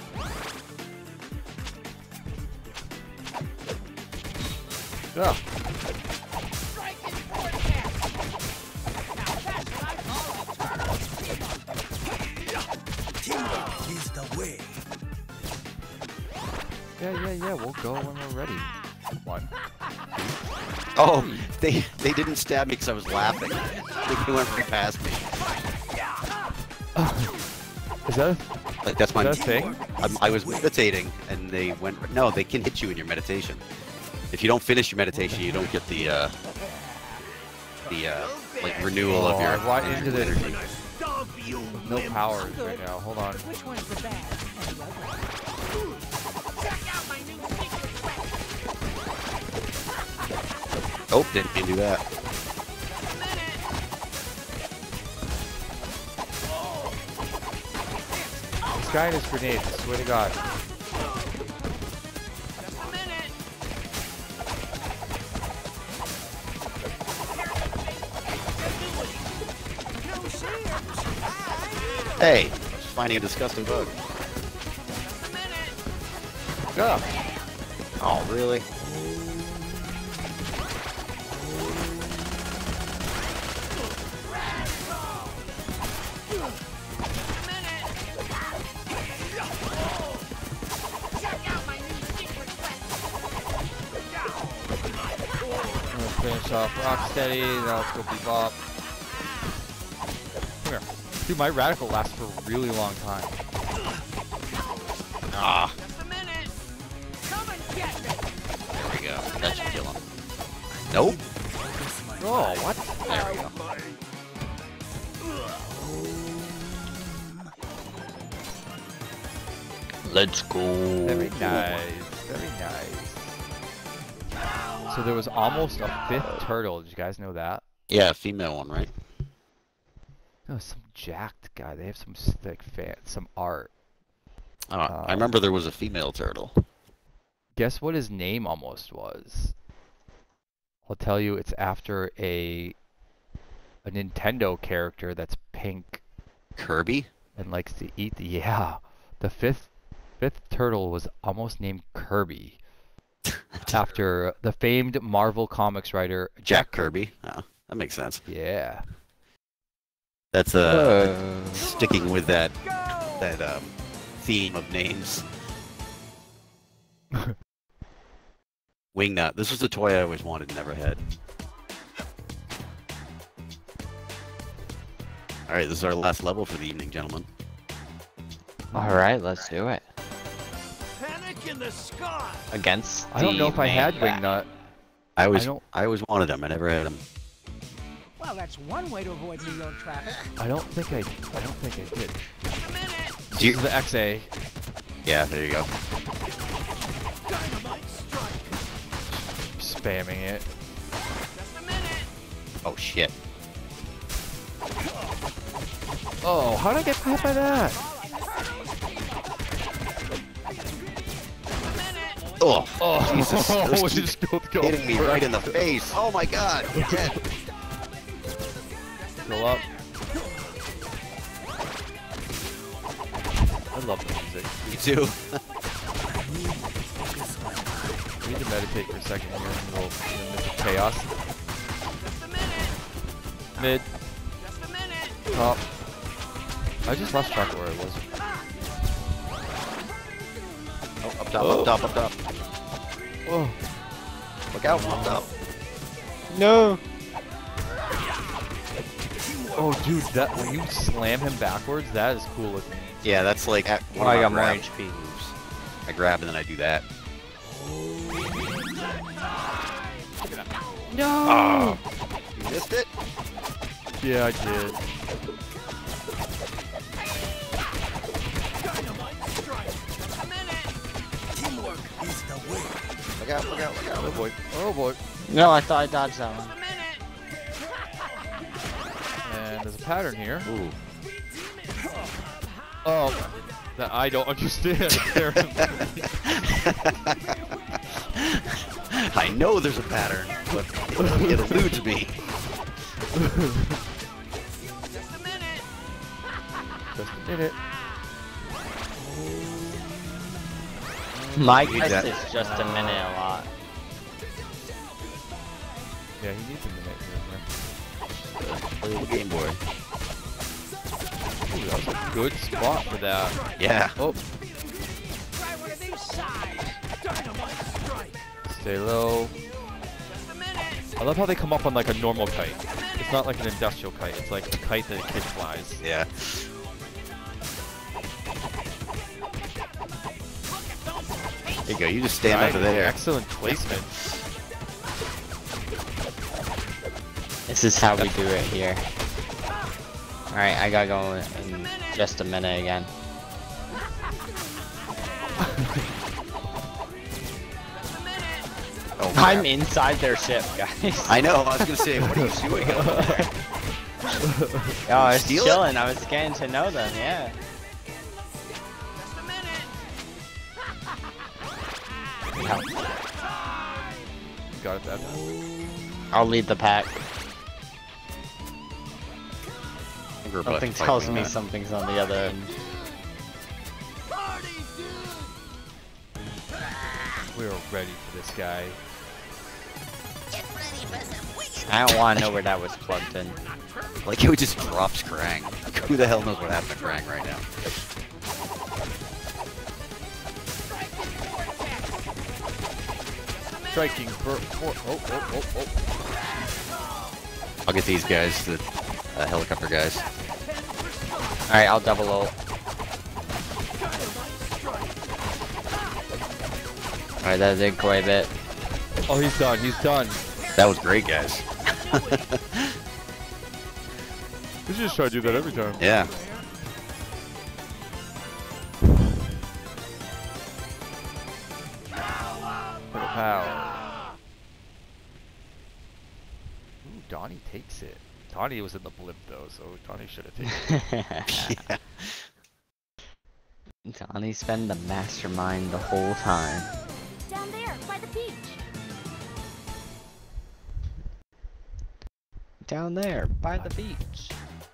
S2: Yeah.
S6: Striking forecast. Now that's what I call a turtle's team. Teamwork is the way.
S2: Yeah, yeah, yeah. We'll go when we're ready. One.
S3: Oh, they they didn't stab me because I was laughing. They went right past me.
S2: Is that?
S3: Like that's my.
S2: Is that a thing?
S3: I'm, I was meditating, and they went. No, they can hit you in your meditation. If you don't finish your meditation, you don't get the uh, the uh, like renewal
S2: Oh,
S3: of your
S2: I walked into
S3: energy.
S2: No powers right now. Hold on.
S5: Which one's the bad
S3: Oh, didn't mean to do that.
S2: This guy and his grenades. I swear to God.
S6: Just a minute. No shares.
S3: Hey, just finding a disgusting bug.
S6: Just a minute.
S2: Yeah.
S3: Oh, really?
S2: Gonna finish off Rocksteady. Now let's go Bebop. Come here. Dude, my radical lasts for a really long time.
S3: Ah,
S6: Just a minute. Come and get me.
S3: there we go. That should kill him. Nope.
S2: Oh, what?
S3: There we go.
S4: Let's go.
S2: Very nice. Very nice. So there was almost a fifth turtle. Did you guys know that?
S3: Yeah, a female one, right?
S2: No, some jacked guy. They have some like fan, some art.
S3: Oh, I uh, remember there was a female turtle.
S2: Guess what his name almost was? I'll tell you. It's after a a Nintendo character that's pink
S3: Kirby?
S2: and likes to eat. The, yeah, the fifth fifth turtle was almost named Kirby *laughs* after the famed Marvel Comics writer
S3: Jack Kirby. Oh, that makes sense.
S2: Yeah.
S3: That's uh,
S4: Uh,
S3: sticking with that that um, theme of names. *laughs* Wingnut. This was the toy I always wanted, never had. All right, this is our last level for the evening, gentlemen.
S4: Alright, let's do it. Against
S2: I don't know if I had
S4: main guy.
S2: Wingnut.
S3: I always,
S2: don't-
S3: I, always wanted them. I never had them.
S5: Well, that's one way to avoid New York traffic.
S2: I don't think I. I don't think I did.
S6: Just a minute.
S3: Do you-
S2: the XA.
S3: Yeah, there you go.
S6: Dynamite strike.
S2: Spamming it.
S6: Just a minute.
S3: Oh shit.
S2: Oh, how did I get hit by that?
S3: Oh,
S2: Oh,
S3: Jesus, *laughs* those
S2: oh,
S3: it
S2: just go, go
S3: hitting me
S2: first.
S3: right in the face. Oh my god. Dead. *laughs*
S2: Go up. I love the music.
S3: Me too. *laughs*
S2: We need to meditate for a second here in the middle in the midst of chaos.
S6: Just a minute.
S2: Mid,
S6: Just a minute.
S2: top. I just lost track of where it was.
S3: Oh, up top, up oh. top, up top.
S2: Oh,
S3: Look out, up top.
S4: No!
S2: oh, dude, that when you slam him backwards, that is cool looking.
S3: Yeah, that's like at
S4: Oh,
S3: one
S4: I
S3: of
S4: got
S3: my
S4: more HP.
S3: moves. I grab and then I do that.
S2: No. Ah.
S3: You missed it?
S2: Yeah, I did.
S3: Look out, look out, look out.
S2: Oh boy. Oh boy.
S4: No, I thought I dodged that one.
S2: And there's a pattern here.
S3: Ooh.
S2: Oh, that I don't understand. *laughs* *laughs*
S3: I know there's a pattern, but *laughs* it eludes me.
S6: Just a minute.
S2: Just a minute.
S4: My
S3: Need
S4: guess
S3: that.
S4: is just a minute a lot.
S2: Yeah, he needs a minute here. and
S3: Little Game Boy.
S2: there. Ooh, that was a good spot for that.
S3: Yeah.
S2: Oh,
S6: Try one of these sides. Dynamite strike.
S2: stay low.
S6: Just a minute.
S2: I love how they come up on like a normal kite. It's not like an industrial kite. It's like a kite that a kid flies.
S3: Yeah. There you go, you just stand
S2: Right,
S3: under there.
S2: Excellent placement.
S4: This is how we do it here. Alright, I gotta go in just a minute again.
S3: Oh, *laughs*
S4: I'm inside their ship, guys.
S3: I know, I was gonna say, what are you *laughs* doing over there?
S4: Oh, I was
S3: Steal it?
S4: chilling. I was getting to know them, yeah. I'll lead the pack. Something tells me
S3: that.
S4: something's on the other end.
S2: We are ready for this guy.
S4: I don't want to know where that was plugged in. *laughs*
S3: Like it just drops Krang. Who the hell knows what happened to Krang right now?
S2: Striking for, for oh, oh, oh, oh.
S3: I'll get these guys, the uh, helicopter guys.
S4: Alright, I'll double ult. Alright, that did quite a bit.
S1: Oh, he's done. He's done.
S3: That was great, guys. *laughs*
S1: We should just try to do that every time.
S3: Yeah.
S1: It. Donnie was in the blimp though, so Donnie should have taken it. *laughs*
S3: yeah.
S4: Donnie's been the mastermind the whole time.
S5: Down there, by the beach.
S4: Down there, by the beach.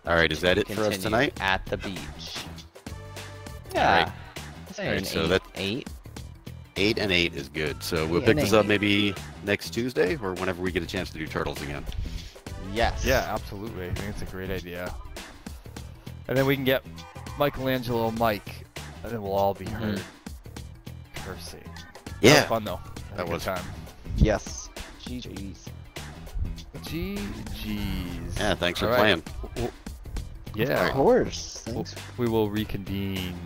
S3: All right, is that it for us tonight?
S4: At the beach.
S3: Alright.
S4: Yeah. I'd
S3: Alright,
S4: an
S3: so
S4: eight,
S3: that-
S4: eight.
S3: Eight and eight is good. So we'll
S4: Eight
S3: pick
S4: and
S3: this up maybe next Tuesday or whenever we get a chance to do turtles again.
S4: Yes.
S1: Yeah, absolutely. I think it's a great idea. And then we can get Michelangelo Mike, and then we'll all be
S4: mm-hmm.
S1: heard cursing. That was
S3: Yeah.
S1: fun though. Had a
S3: That
S1: good
S3: was-
S1: time.
S4: Yes. GG's.
S1: GG's.
S3: Yeah, thanks for
S1: All right.
S3: playing.
S1: W- Yeah.
S4: Of course. Thanks.
S1: We will reconvene.